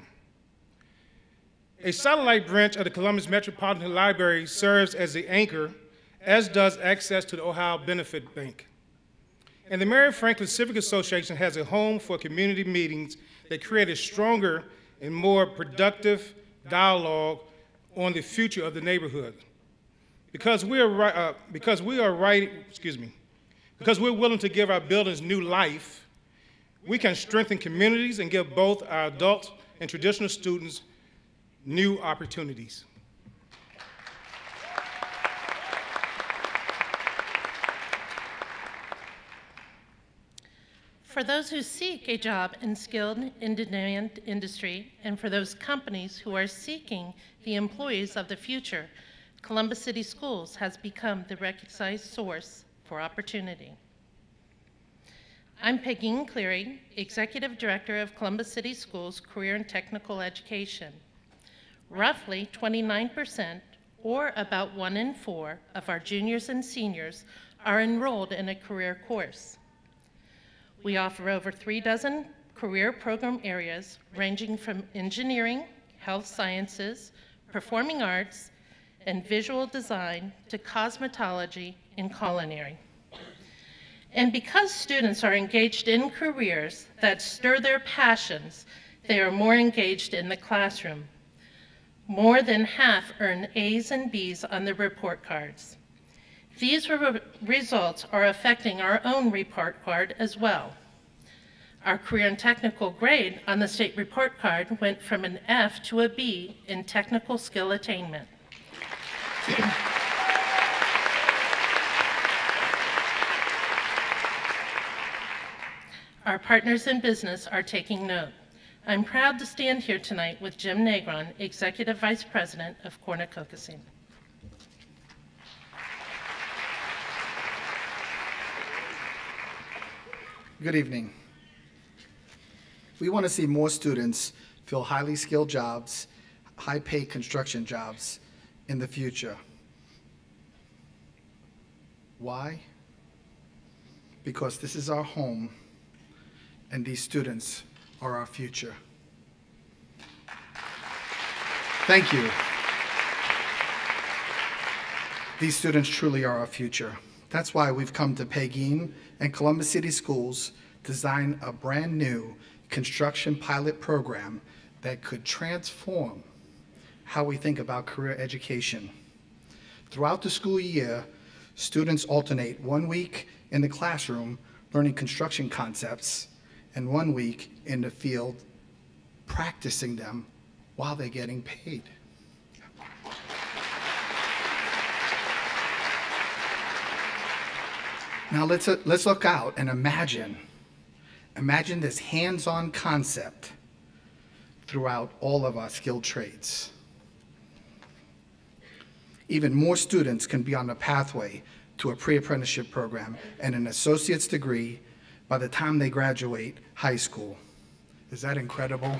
A satellite branch of the Columbus Metropolitan Library serves as the anchor, as does access to the Ohio Benefit Bank. And the Marion Franklin Civic Association has a home for community meetings that create a stronger and more productive dialogue on the future of the neighborhood. Because we are, uh, because we are right, excuse me, because we're willing to give our buildings new life, we can strengthen communities and give both our adult and traditional students new opportunities. For those who seek a job in skilled, in-demand industry, and for those companies who are seeking the employees of the future, Columbus City Schools has become the recognized source for opportunity. I'm Peggy Cleary, Executive Director of Columbus City Schools Career and Technical Education. Roughly 29%, or about one in four, of our juniors and seniors are enrolled in a career course. We offer over three dozen career program areas ranging from engineering, health sciences, performing arts, and visual design to cosmetology and culinary. And because students are engaged in careers that stir their passions, they are more engaged in the classroom. More than half earn A's and B's on their report cards. These re results are affecting our own report card as well. Our career and technical grade on the state report card went from an F to a B in technical skill attainment. Our partners in business are taking note. I'm proud to stand here tonight with Jim Negron, Executive Vice President of Cornucopia. Good evening. We want to see more students fill highly skilled jobs, high paid construction jobs, in the future. Why? Because this is our home and these students are our future. Thank you. These students truly are our future. That's why we've come to Peguine and Columbus City Schools to design a brand new construction pilot program that could transform how we think about career education. Throughout the school year, students alternate one week in the classroom learning construction concepts and one week in the field practicing them while they're getting paid. Now let's, uh, let's look out and imagine. Imagine this hands-on concept throughout all of our skilled trades even more students can be on the pathway to a pre-apprenticeship program and an associate's degree by the time they graduate high school. Is that incredible?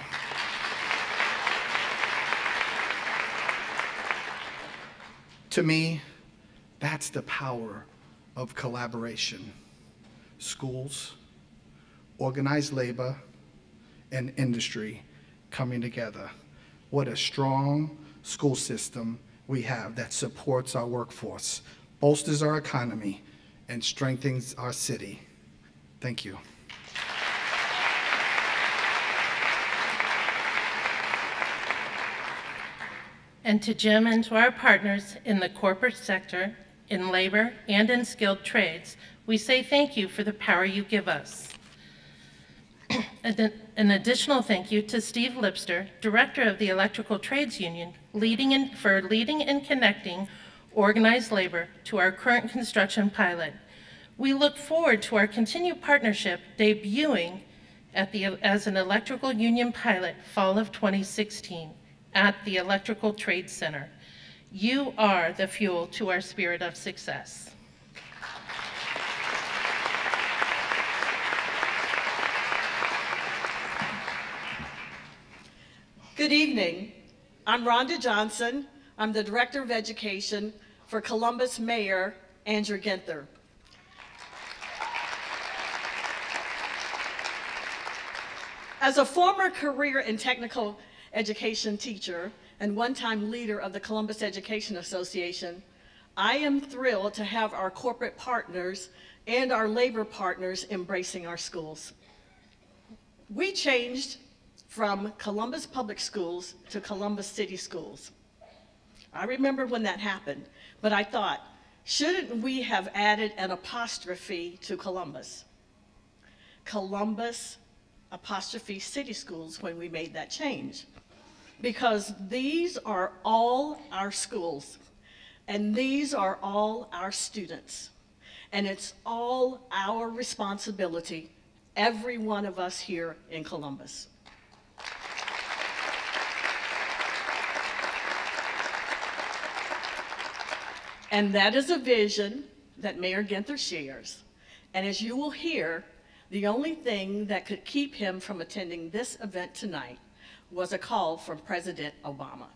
to me, that's the power of collaboration. Schools, organized labor, and industry coming together. What a strong school system we have that supports our workforce, bolsters our economy, and strengthens our city. Thank you. And to Jim and to our partners in the corporate sector, in labor, and in skilled trades, we say thank you for the power you give us. An additional thank you to Steve Lipster, Director of the Electrical Trades Union, leading in, for leading and connecting organized labor to our current construction pilot. We look forward to our continued partnership debuting at the, as an electrical union pilot fall of 2016 at the Electrical Trade Center. You are the fuel to our spirit of success. Good evening. I'm Rhonda Johnson. I'm the Director of Education for Columbus Mayor Andrew Ginther. As a former career and technical education teacher and one-time leader of the Columbus Education Association, I am thrilled to have our corporate partners and our labor partners embracing our schools. We changed from Columbus Public Schools to Columbus City Schools. I remember when that happened, but I thought, shouldn't we have added an apostrophe to Columbus? Columbus apostrophe City Schools when we made that change. Because these are all our schools, and these are all our students. And it's all our responsibility, every one of us here in Columbus. And that is a vision that Mayor Ginther shares. And as you will hear, the only thing that could keep him from attending this event tonight was a call from President Obama.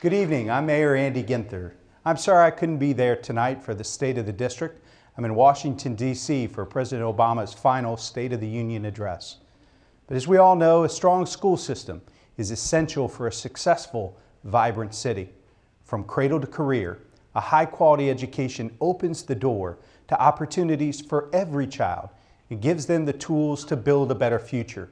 Good evening. I'm Mayor Andy Ginther. I'm sorry I couldn't be there tonight for the State of the District. I'm in Washington, D.C. for President Obama's final State of the Union address. But as we all know, a strong school system is essential for a successful, vibrant city. From cradle to career, a high quality education opens the door to opportunities for every child and gives them the tools to build a better future.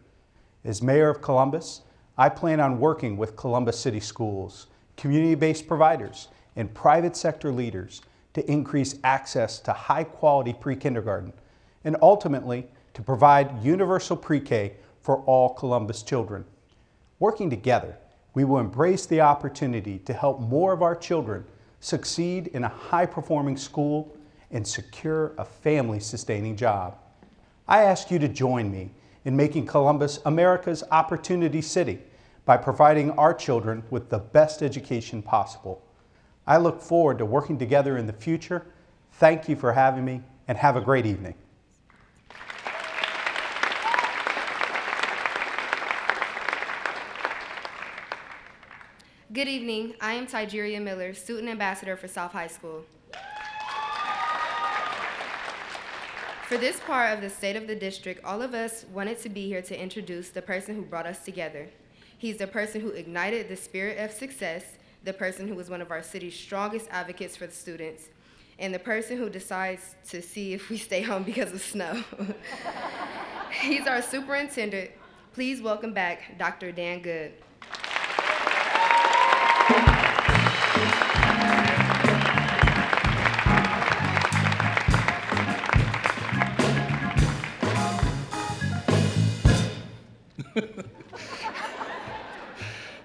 As Mayor of Columbus, I plan on working with Columbus City Schools, community-based providers, and private sector leaders to increase access to high-quality pre-kindergarten and ultimately to provide universal pre-K for all Columbus children. Working together, we will embrace the opportunity to help more of our children succeed in a high-performing school and secure a family-sustaining job. I ask you to join me in making Columbus America's opportunity city by providing our children with the best education possible. I look forward to working together in the future. Thank you for having me and have a great evening. Good evening. I am Tigeria Miller, Student Ambassador for South High School. For this part of the State of the District, all of us wanted to be here to introduce the person who brought us together. He's the person who ignited the spirit of success, the person who is one of our city's strongest advocates for the students, and the person who decides to see if we stay home because of snow. He's our superintendent. Please welcome back Dr. Dan Good.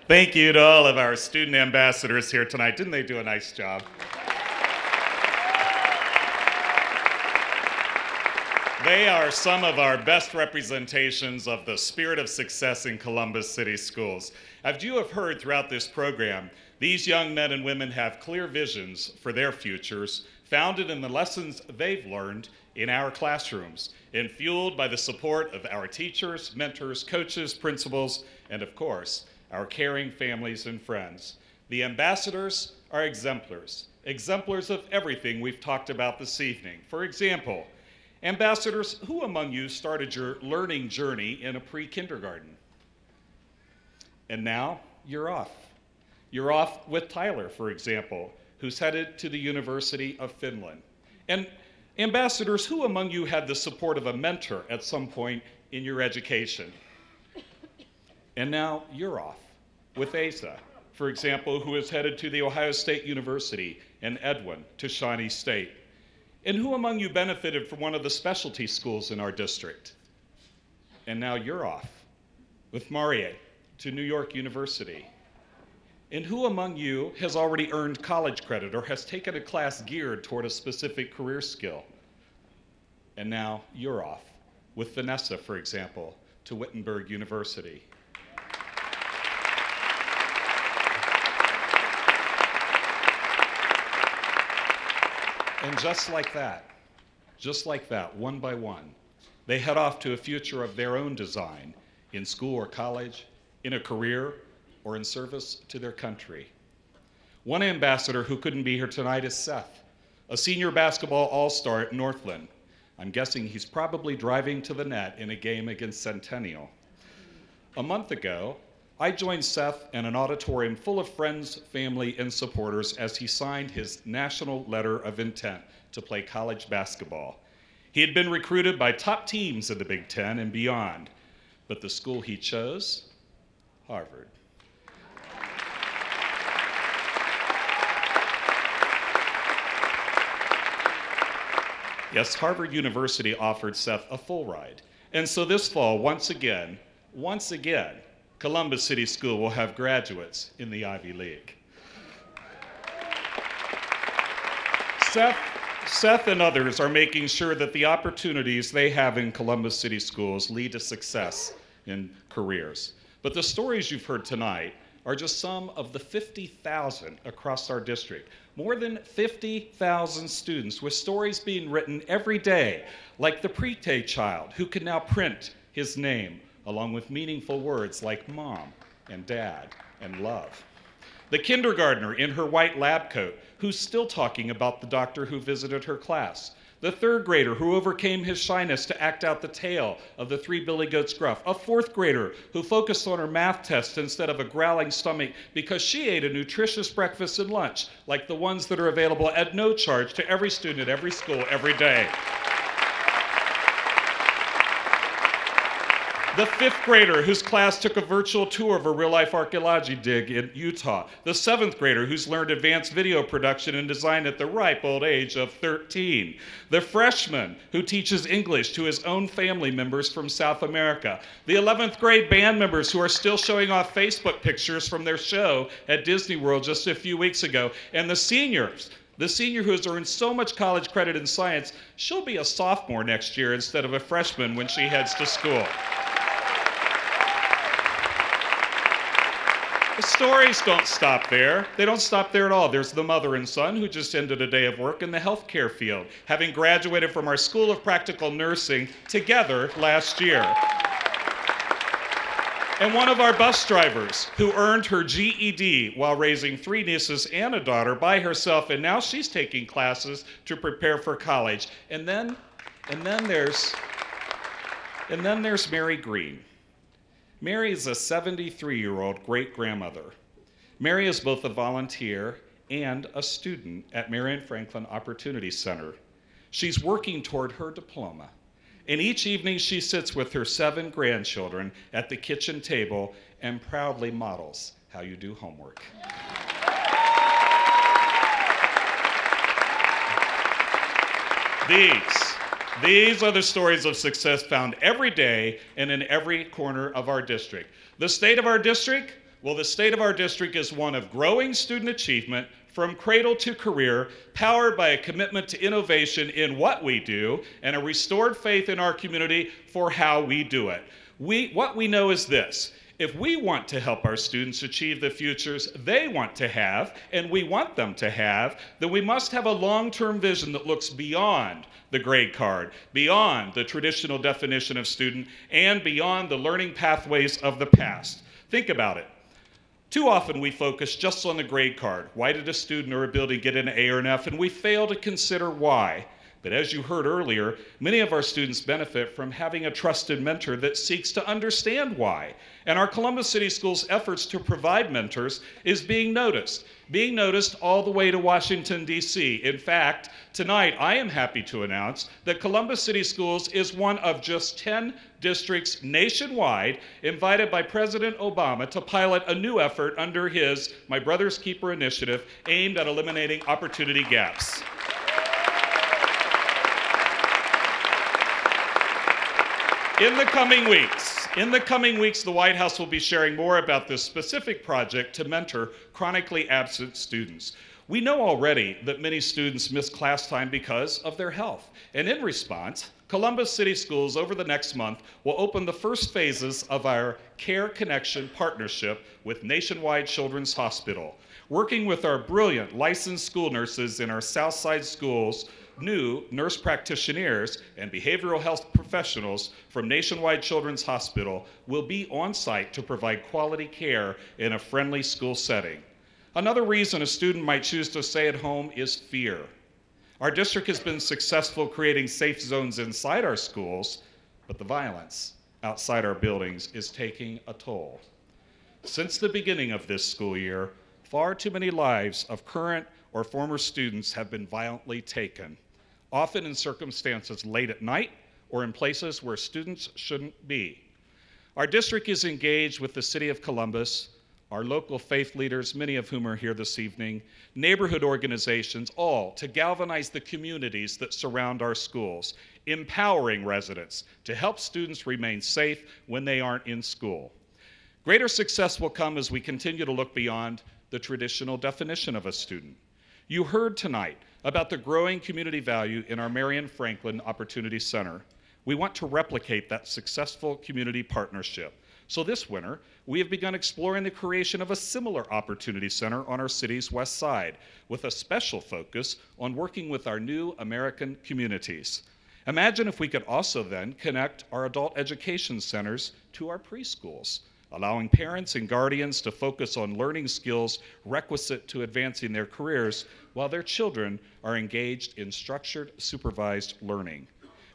Thank you to all of our student ambassadors here tonight. Didn't they do a nice job? They are some of our best representations of the spirit of success in Columbus City Schools. As you have heard throughout this program, these young men and women have clear visions for their futures, founded in the lessons they've learned in our classrooms, and fueled by the support of our teachers, mentors, coaches, principals, and of course, our caring families and friends. The ambassadors are exemplars, exemplars of everything we've talked about this evening. For example, ambassadors, who among you started your learning journey in a pre kindergarten? And now you're off. You're off with Tyler, for example, who's headed to the University of Findlay. And ambassadors, who among you had the support of a mentor at some point in your education? And now you're off with Asa, for example, who is headed to The Ohio State University, and Edwin to Shawnee State. And who among you benefited from one of the specialty schools in our district? And now you're off with Marie to New York University. And who among you has already earned college credit or has taken a class geared toward a specific career skill? And now you're off with Vanessa, for example, to Wittenberg University. And just like that, just like that, one by one, they head off to a future of their own design in school or college, in a career, or in service to their country. One ambassador who couldn't be here tonight is Seth, a senior basketball all star at Northland. I'm guessing he's probably driving to the net in a game against Centennial. A month ago, I joined Seth in an auditorium full of friends, family, and supporters as he signed his national letter of intent to play college basketball. He had been recruited by top teams in the Big Ten and beyond, but the school he chose, Harvard. Yes, Harvard University offered Seth a full ride. And so this fall, once again, once again, Columbus City School will have graduates in the Ivy League. Seth, Seth and others are making sure that the opportunities they have in Columbus City Schools lead to success in careers. But the stories you've heard tonight are just some of the 50,000 across our district. More than 50,000 students with stories being written every day, like the pre-K child who can now print his name along with meaningful words like mom and dad and love. The kindergartner in her white lab coat who's still talking about the doctor who visited her class the third grader who overcame his shyness to act out the tale of the three billy goats gruff, a fourth grader who focused on her math test instead of a growling stomach because she ate a nutritious breakfast and lunch like the ones that are available at no charge to every student at every school every day. The fifth grader whose class took a virtual tour of a real life archaeology dig in Utah. The seventh grader who's learned advanced video production and design at the ripe old age of 13. The freshman who teaches English to his own family members from South America. The 11th grade band members who are still showing off Facebook pictures from their show at Disney World just a few weeks ago. And the seniors the senior who has earned so much college credit in science, she'll be a sophomore next year instead of a freshman when she heads to school. The stories don't stop there. They don't stop there at all. There's the mother and son who just ended a day of work in the healthcare field, having graduated from our School of Practical Nursing together last year. And one of our bus drivers who earned her GED while raising three nieces and a daughter by herself, and now she's taking classes to prepare for college. And then, and then there's, and then there's Mary Green. Mary is a 73 year old great grandmother. Mary is both a volunteer and a student at Marion Franklin Opportunity Center. She's working toward her diploma. And each evening she sits with her seven grandchildren at the kitchen table and proudly models how you do homework. These these are the stories of success found every day and in every corner of our district. The state of our district? Well, the state of our district is one of growing student achievement from cradle to career, powered by a commitment to innovation in what we do and a restored faith in our community for how we do it. We, what we know is this if we want to help our students achieve the futures they want to have and we want them to have, then we must have a long term vision that looks beyond the grade card, beyond the traditional definition of student, and beyond the learning pathways of the past. Think about it. Too often we focus just on the grade card. Why did a student or a building get an A or an F? And we fail to consider why. But as you heard earlier, many of our students benefit from having a trusted mentor that seeks to understand why. And our Columbus City Schools' efforts to provide mentors is being noticed, being noticed all the way to Washington, D.C. In fact, tonight I am happy to announce that Columbus City Schools is one of just 10 districts nationwide invited by President Obama to pilot a new effort under his My Brother's Keeper initiative aimed at eliminating opportunity gaps. In the coming weeks, in the coming weeks, the White House will be sharing more about this specific project to mentor chronically absent students. We know already that many students miss class time because of their health. And in response, Columbus City Schools over the next month will open the first phases of our Care Connection partnership with Nationwide Children's Hospital. Working with our brilliant licensed school nurses in our Southside schools, new nurse practitioners and behavioral health professionals from Nationwide Children's Hospital will be on site to provide quality care in a friendly school setting. Another reason a student might choose to stay at home is fear. Our district has been successful creating safe zones inside our schools, but the violence outside our buildings is taking a toll. Since the beginning of this school year, far too many lives of current or former students have been violently taken, often in circumstances late at night or in places where students shouldn't be. Our district is engaged with the City of Columbus, our local faith leaders, many of whom are here this evening, neighborhood organizations, all to galvanize the communities that surround our schools, empowering residents to help students remain safe when they aren't in school. Greater success will come as we continue to look beyond the traditional definition of a student. You heard tonight about the growing community value in our Marion Franklin Opportunity Center. We want to replicate that successful community partnership. So this winter, we have begun exploring the creation of a similar opportunity center on our city's west side, with a special focus on working with our new American communities. Imagine if we could also then connect our adult education centers to our preschools allowing parents and guardians to focus on learning skills requisite to advancing their careers while their children are engaged in structured, supervised learning.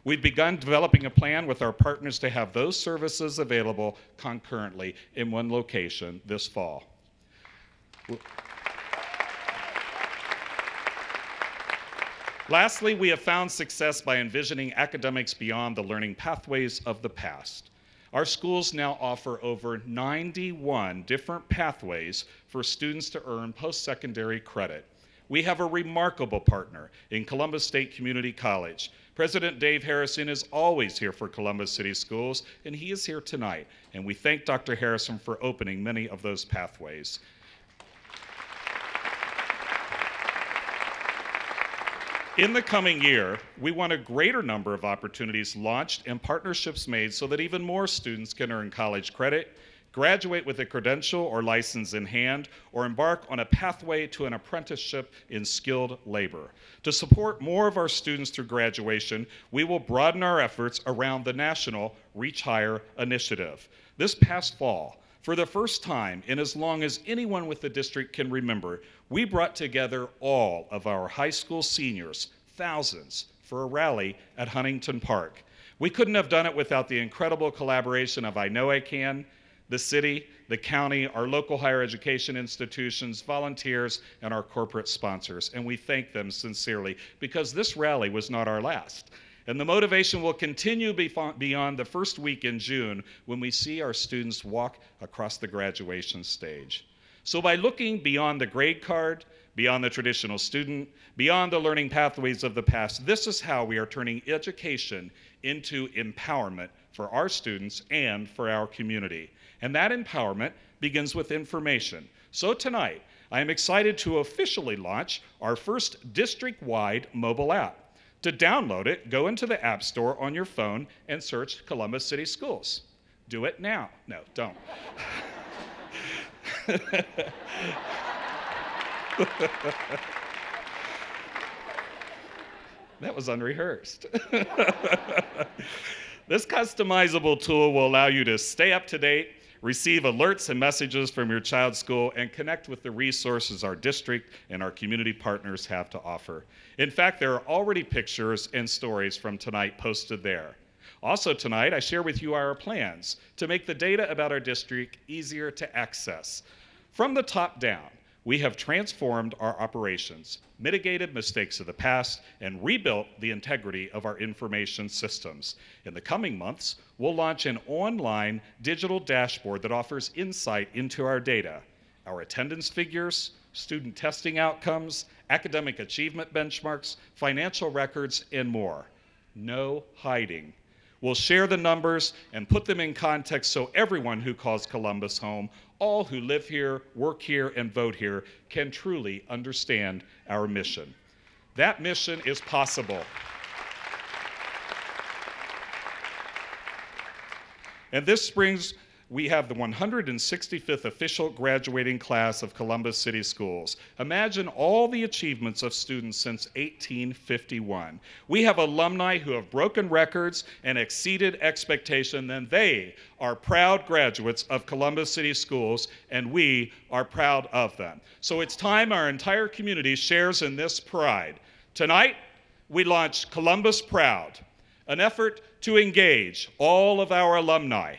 We've begun developing a plan with our partners to have those services available concurrently in one location this fall. Lastly, we have found success by envisioning academics beyond the learning pathways of the past. Our schools now offer over 91 different pathways for students to earn post secondary credit. We have a remarkable partner in Columbus State Community College. President Dave Harrison is always here for Columbus City Schools, and he is here tonight. And we thank Dr. Harrison for opening many of those pathways. In the coming year, we want a greater number of opportunities launched and partnerships made so that even more students can earn college credit, graduate with a credential or license in hand, or embark on a pathway to an apprenticeship in skilled labor. To support more of our students through graduation, we will broaden our efforts around the national Reach Higher initiative. This past fall, for the first time in as long as anyone with the district can remember, we brought together all of our high school seniors, thousands, for a rally at Huntington Park. We couldn't have done it without the incredible collaboration of I Know I Can, the city, the county, our local higher education institutions, volunteers, and our corporate sponsors. And we thank them sincerely because this rally was not our last. And the motivation will continue beyond the first week in June when we see our students walk across the graduation stage. So, by looking beyond the grade card, beyond the traditional student, beyond the learning pathways of the past, this is how we are turning education into empowerment for our students and for our community. And that empowerment begins with information. So, tonight, I am excited to officially launch our first district wide mobile app. To download it, go into the App Store on your phone and search Columbus City Schools. Do it now. No, don't. that was unrehearsed. this customizable tool will allow you to stay up to date receive alerts and messages from your child's school, and connect with the resources our district and our community partners have to offer. In fact, there are already pictures and stories from tonight posted there. Also, tonight, I share with you our plans to make the data about our district easier to access. From the top down, we have transformed our operations, mitigated mistakes of the past, and rebuilt the integrity of our information systems. In the coming months, we'll launch an online digital dashboard that offers insight into our data, our attendance figures, student testing outcomes, academic achievement benchmarks, financial records, and more. No hiding. We'll share the numbers and put them in context so everyone who calls Columbus home all who live here, work here, and vote here can truly understand our mission. That mission is possible. And this brings we have the 165th official graduating class of Columbus City Schools. Imagine all the achievements of students since 1851. We have alumni who have broken records and exceeded expectation, and they are proud graduates of Columbus City Schools, and we are proud of them. So it's time our entire community shares in this pride. Tonight, we launched Columbus Proud, an effort to engage all of our alumni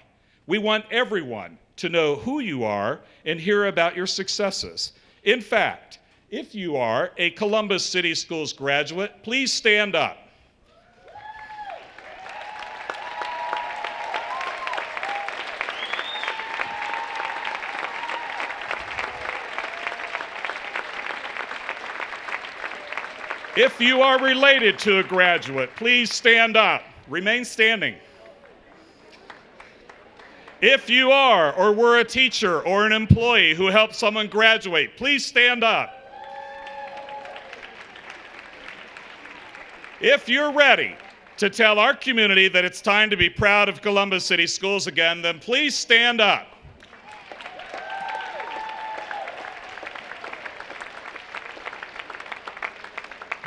we want everyone to know who you are and hear about your successes. In fact, if you are a Columbus City Schools graduate, please stand up. If you are related to a graduate, please stand up. Remain standing. If you are or were a teacher or an employee who helped someone graduate, please stand up. If you're ready to tell our community that it's time to be proud of Columbus City Schools again, then please stand up.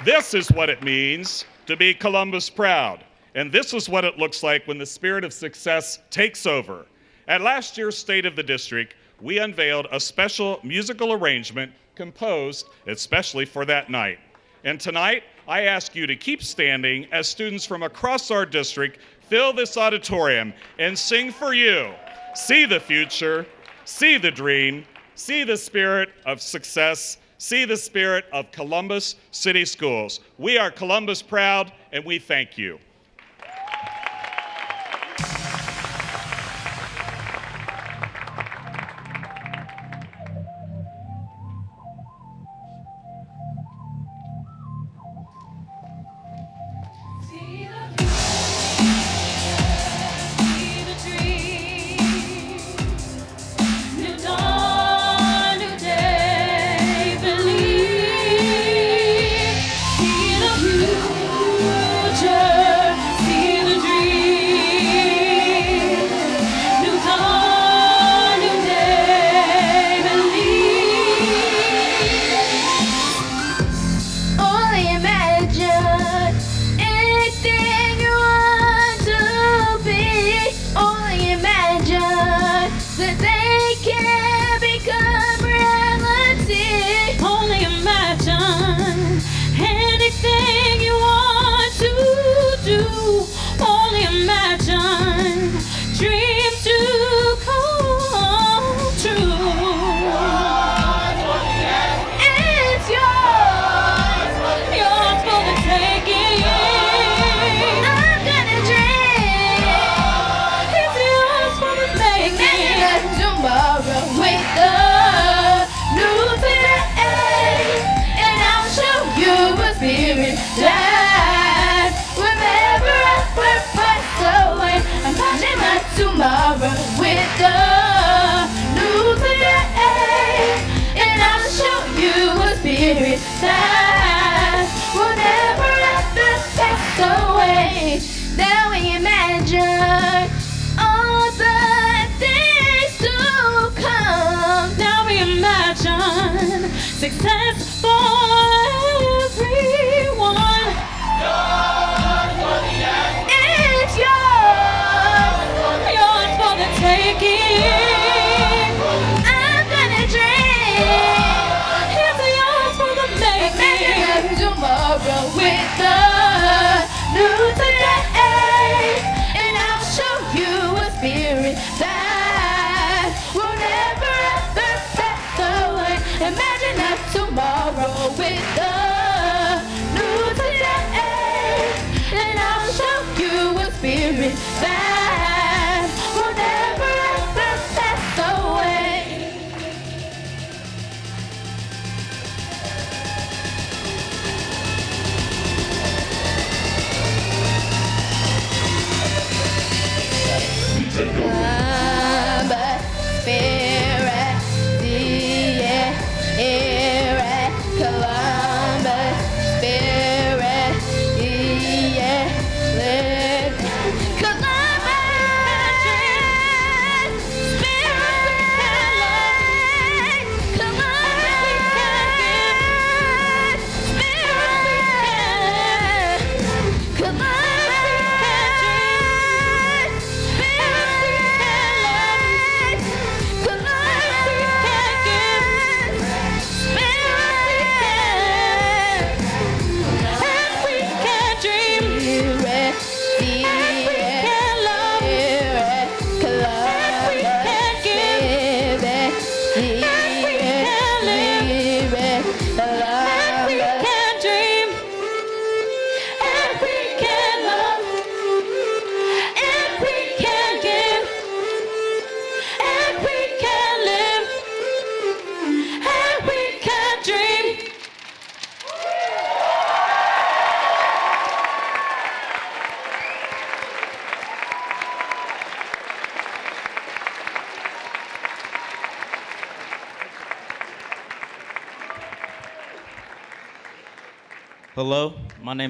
This is what it means to be Columbus proud. And this is what it looks like when the spirit of success takes over. At last year's State of the District, we unveiled a special musical arrangement composed especially for that night. And tonight, I ask you to keep standing as students from across our district fill this auditorium and sing for you. See the future, see the dream, see the spirit of success, see the spirit of Columbus City Schools. We are Columbus proud, and we thank you.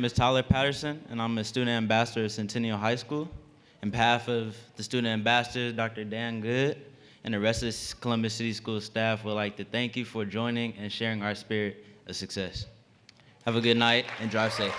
Name is Tyler Patterson, and I'm a student ambassador at Centennial High School. In behalf of the student ambassador, Dr. Dan Good, and the rest of the Columbus City School staff, we'd like to thank you for joining and sharing our spirit of success. Have a good night and drive safe.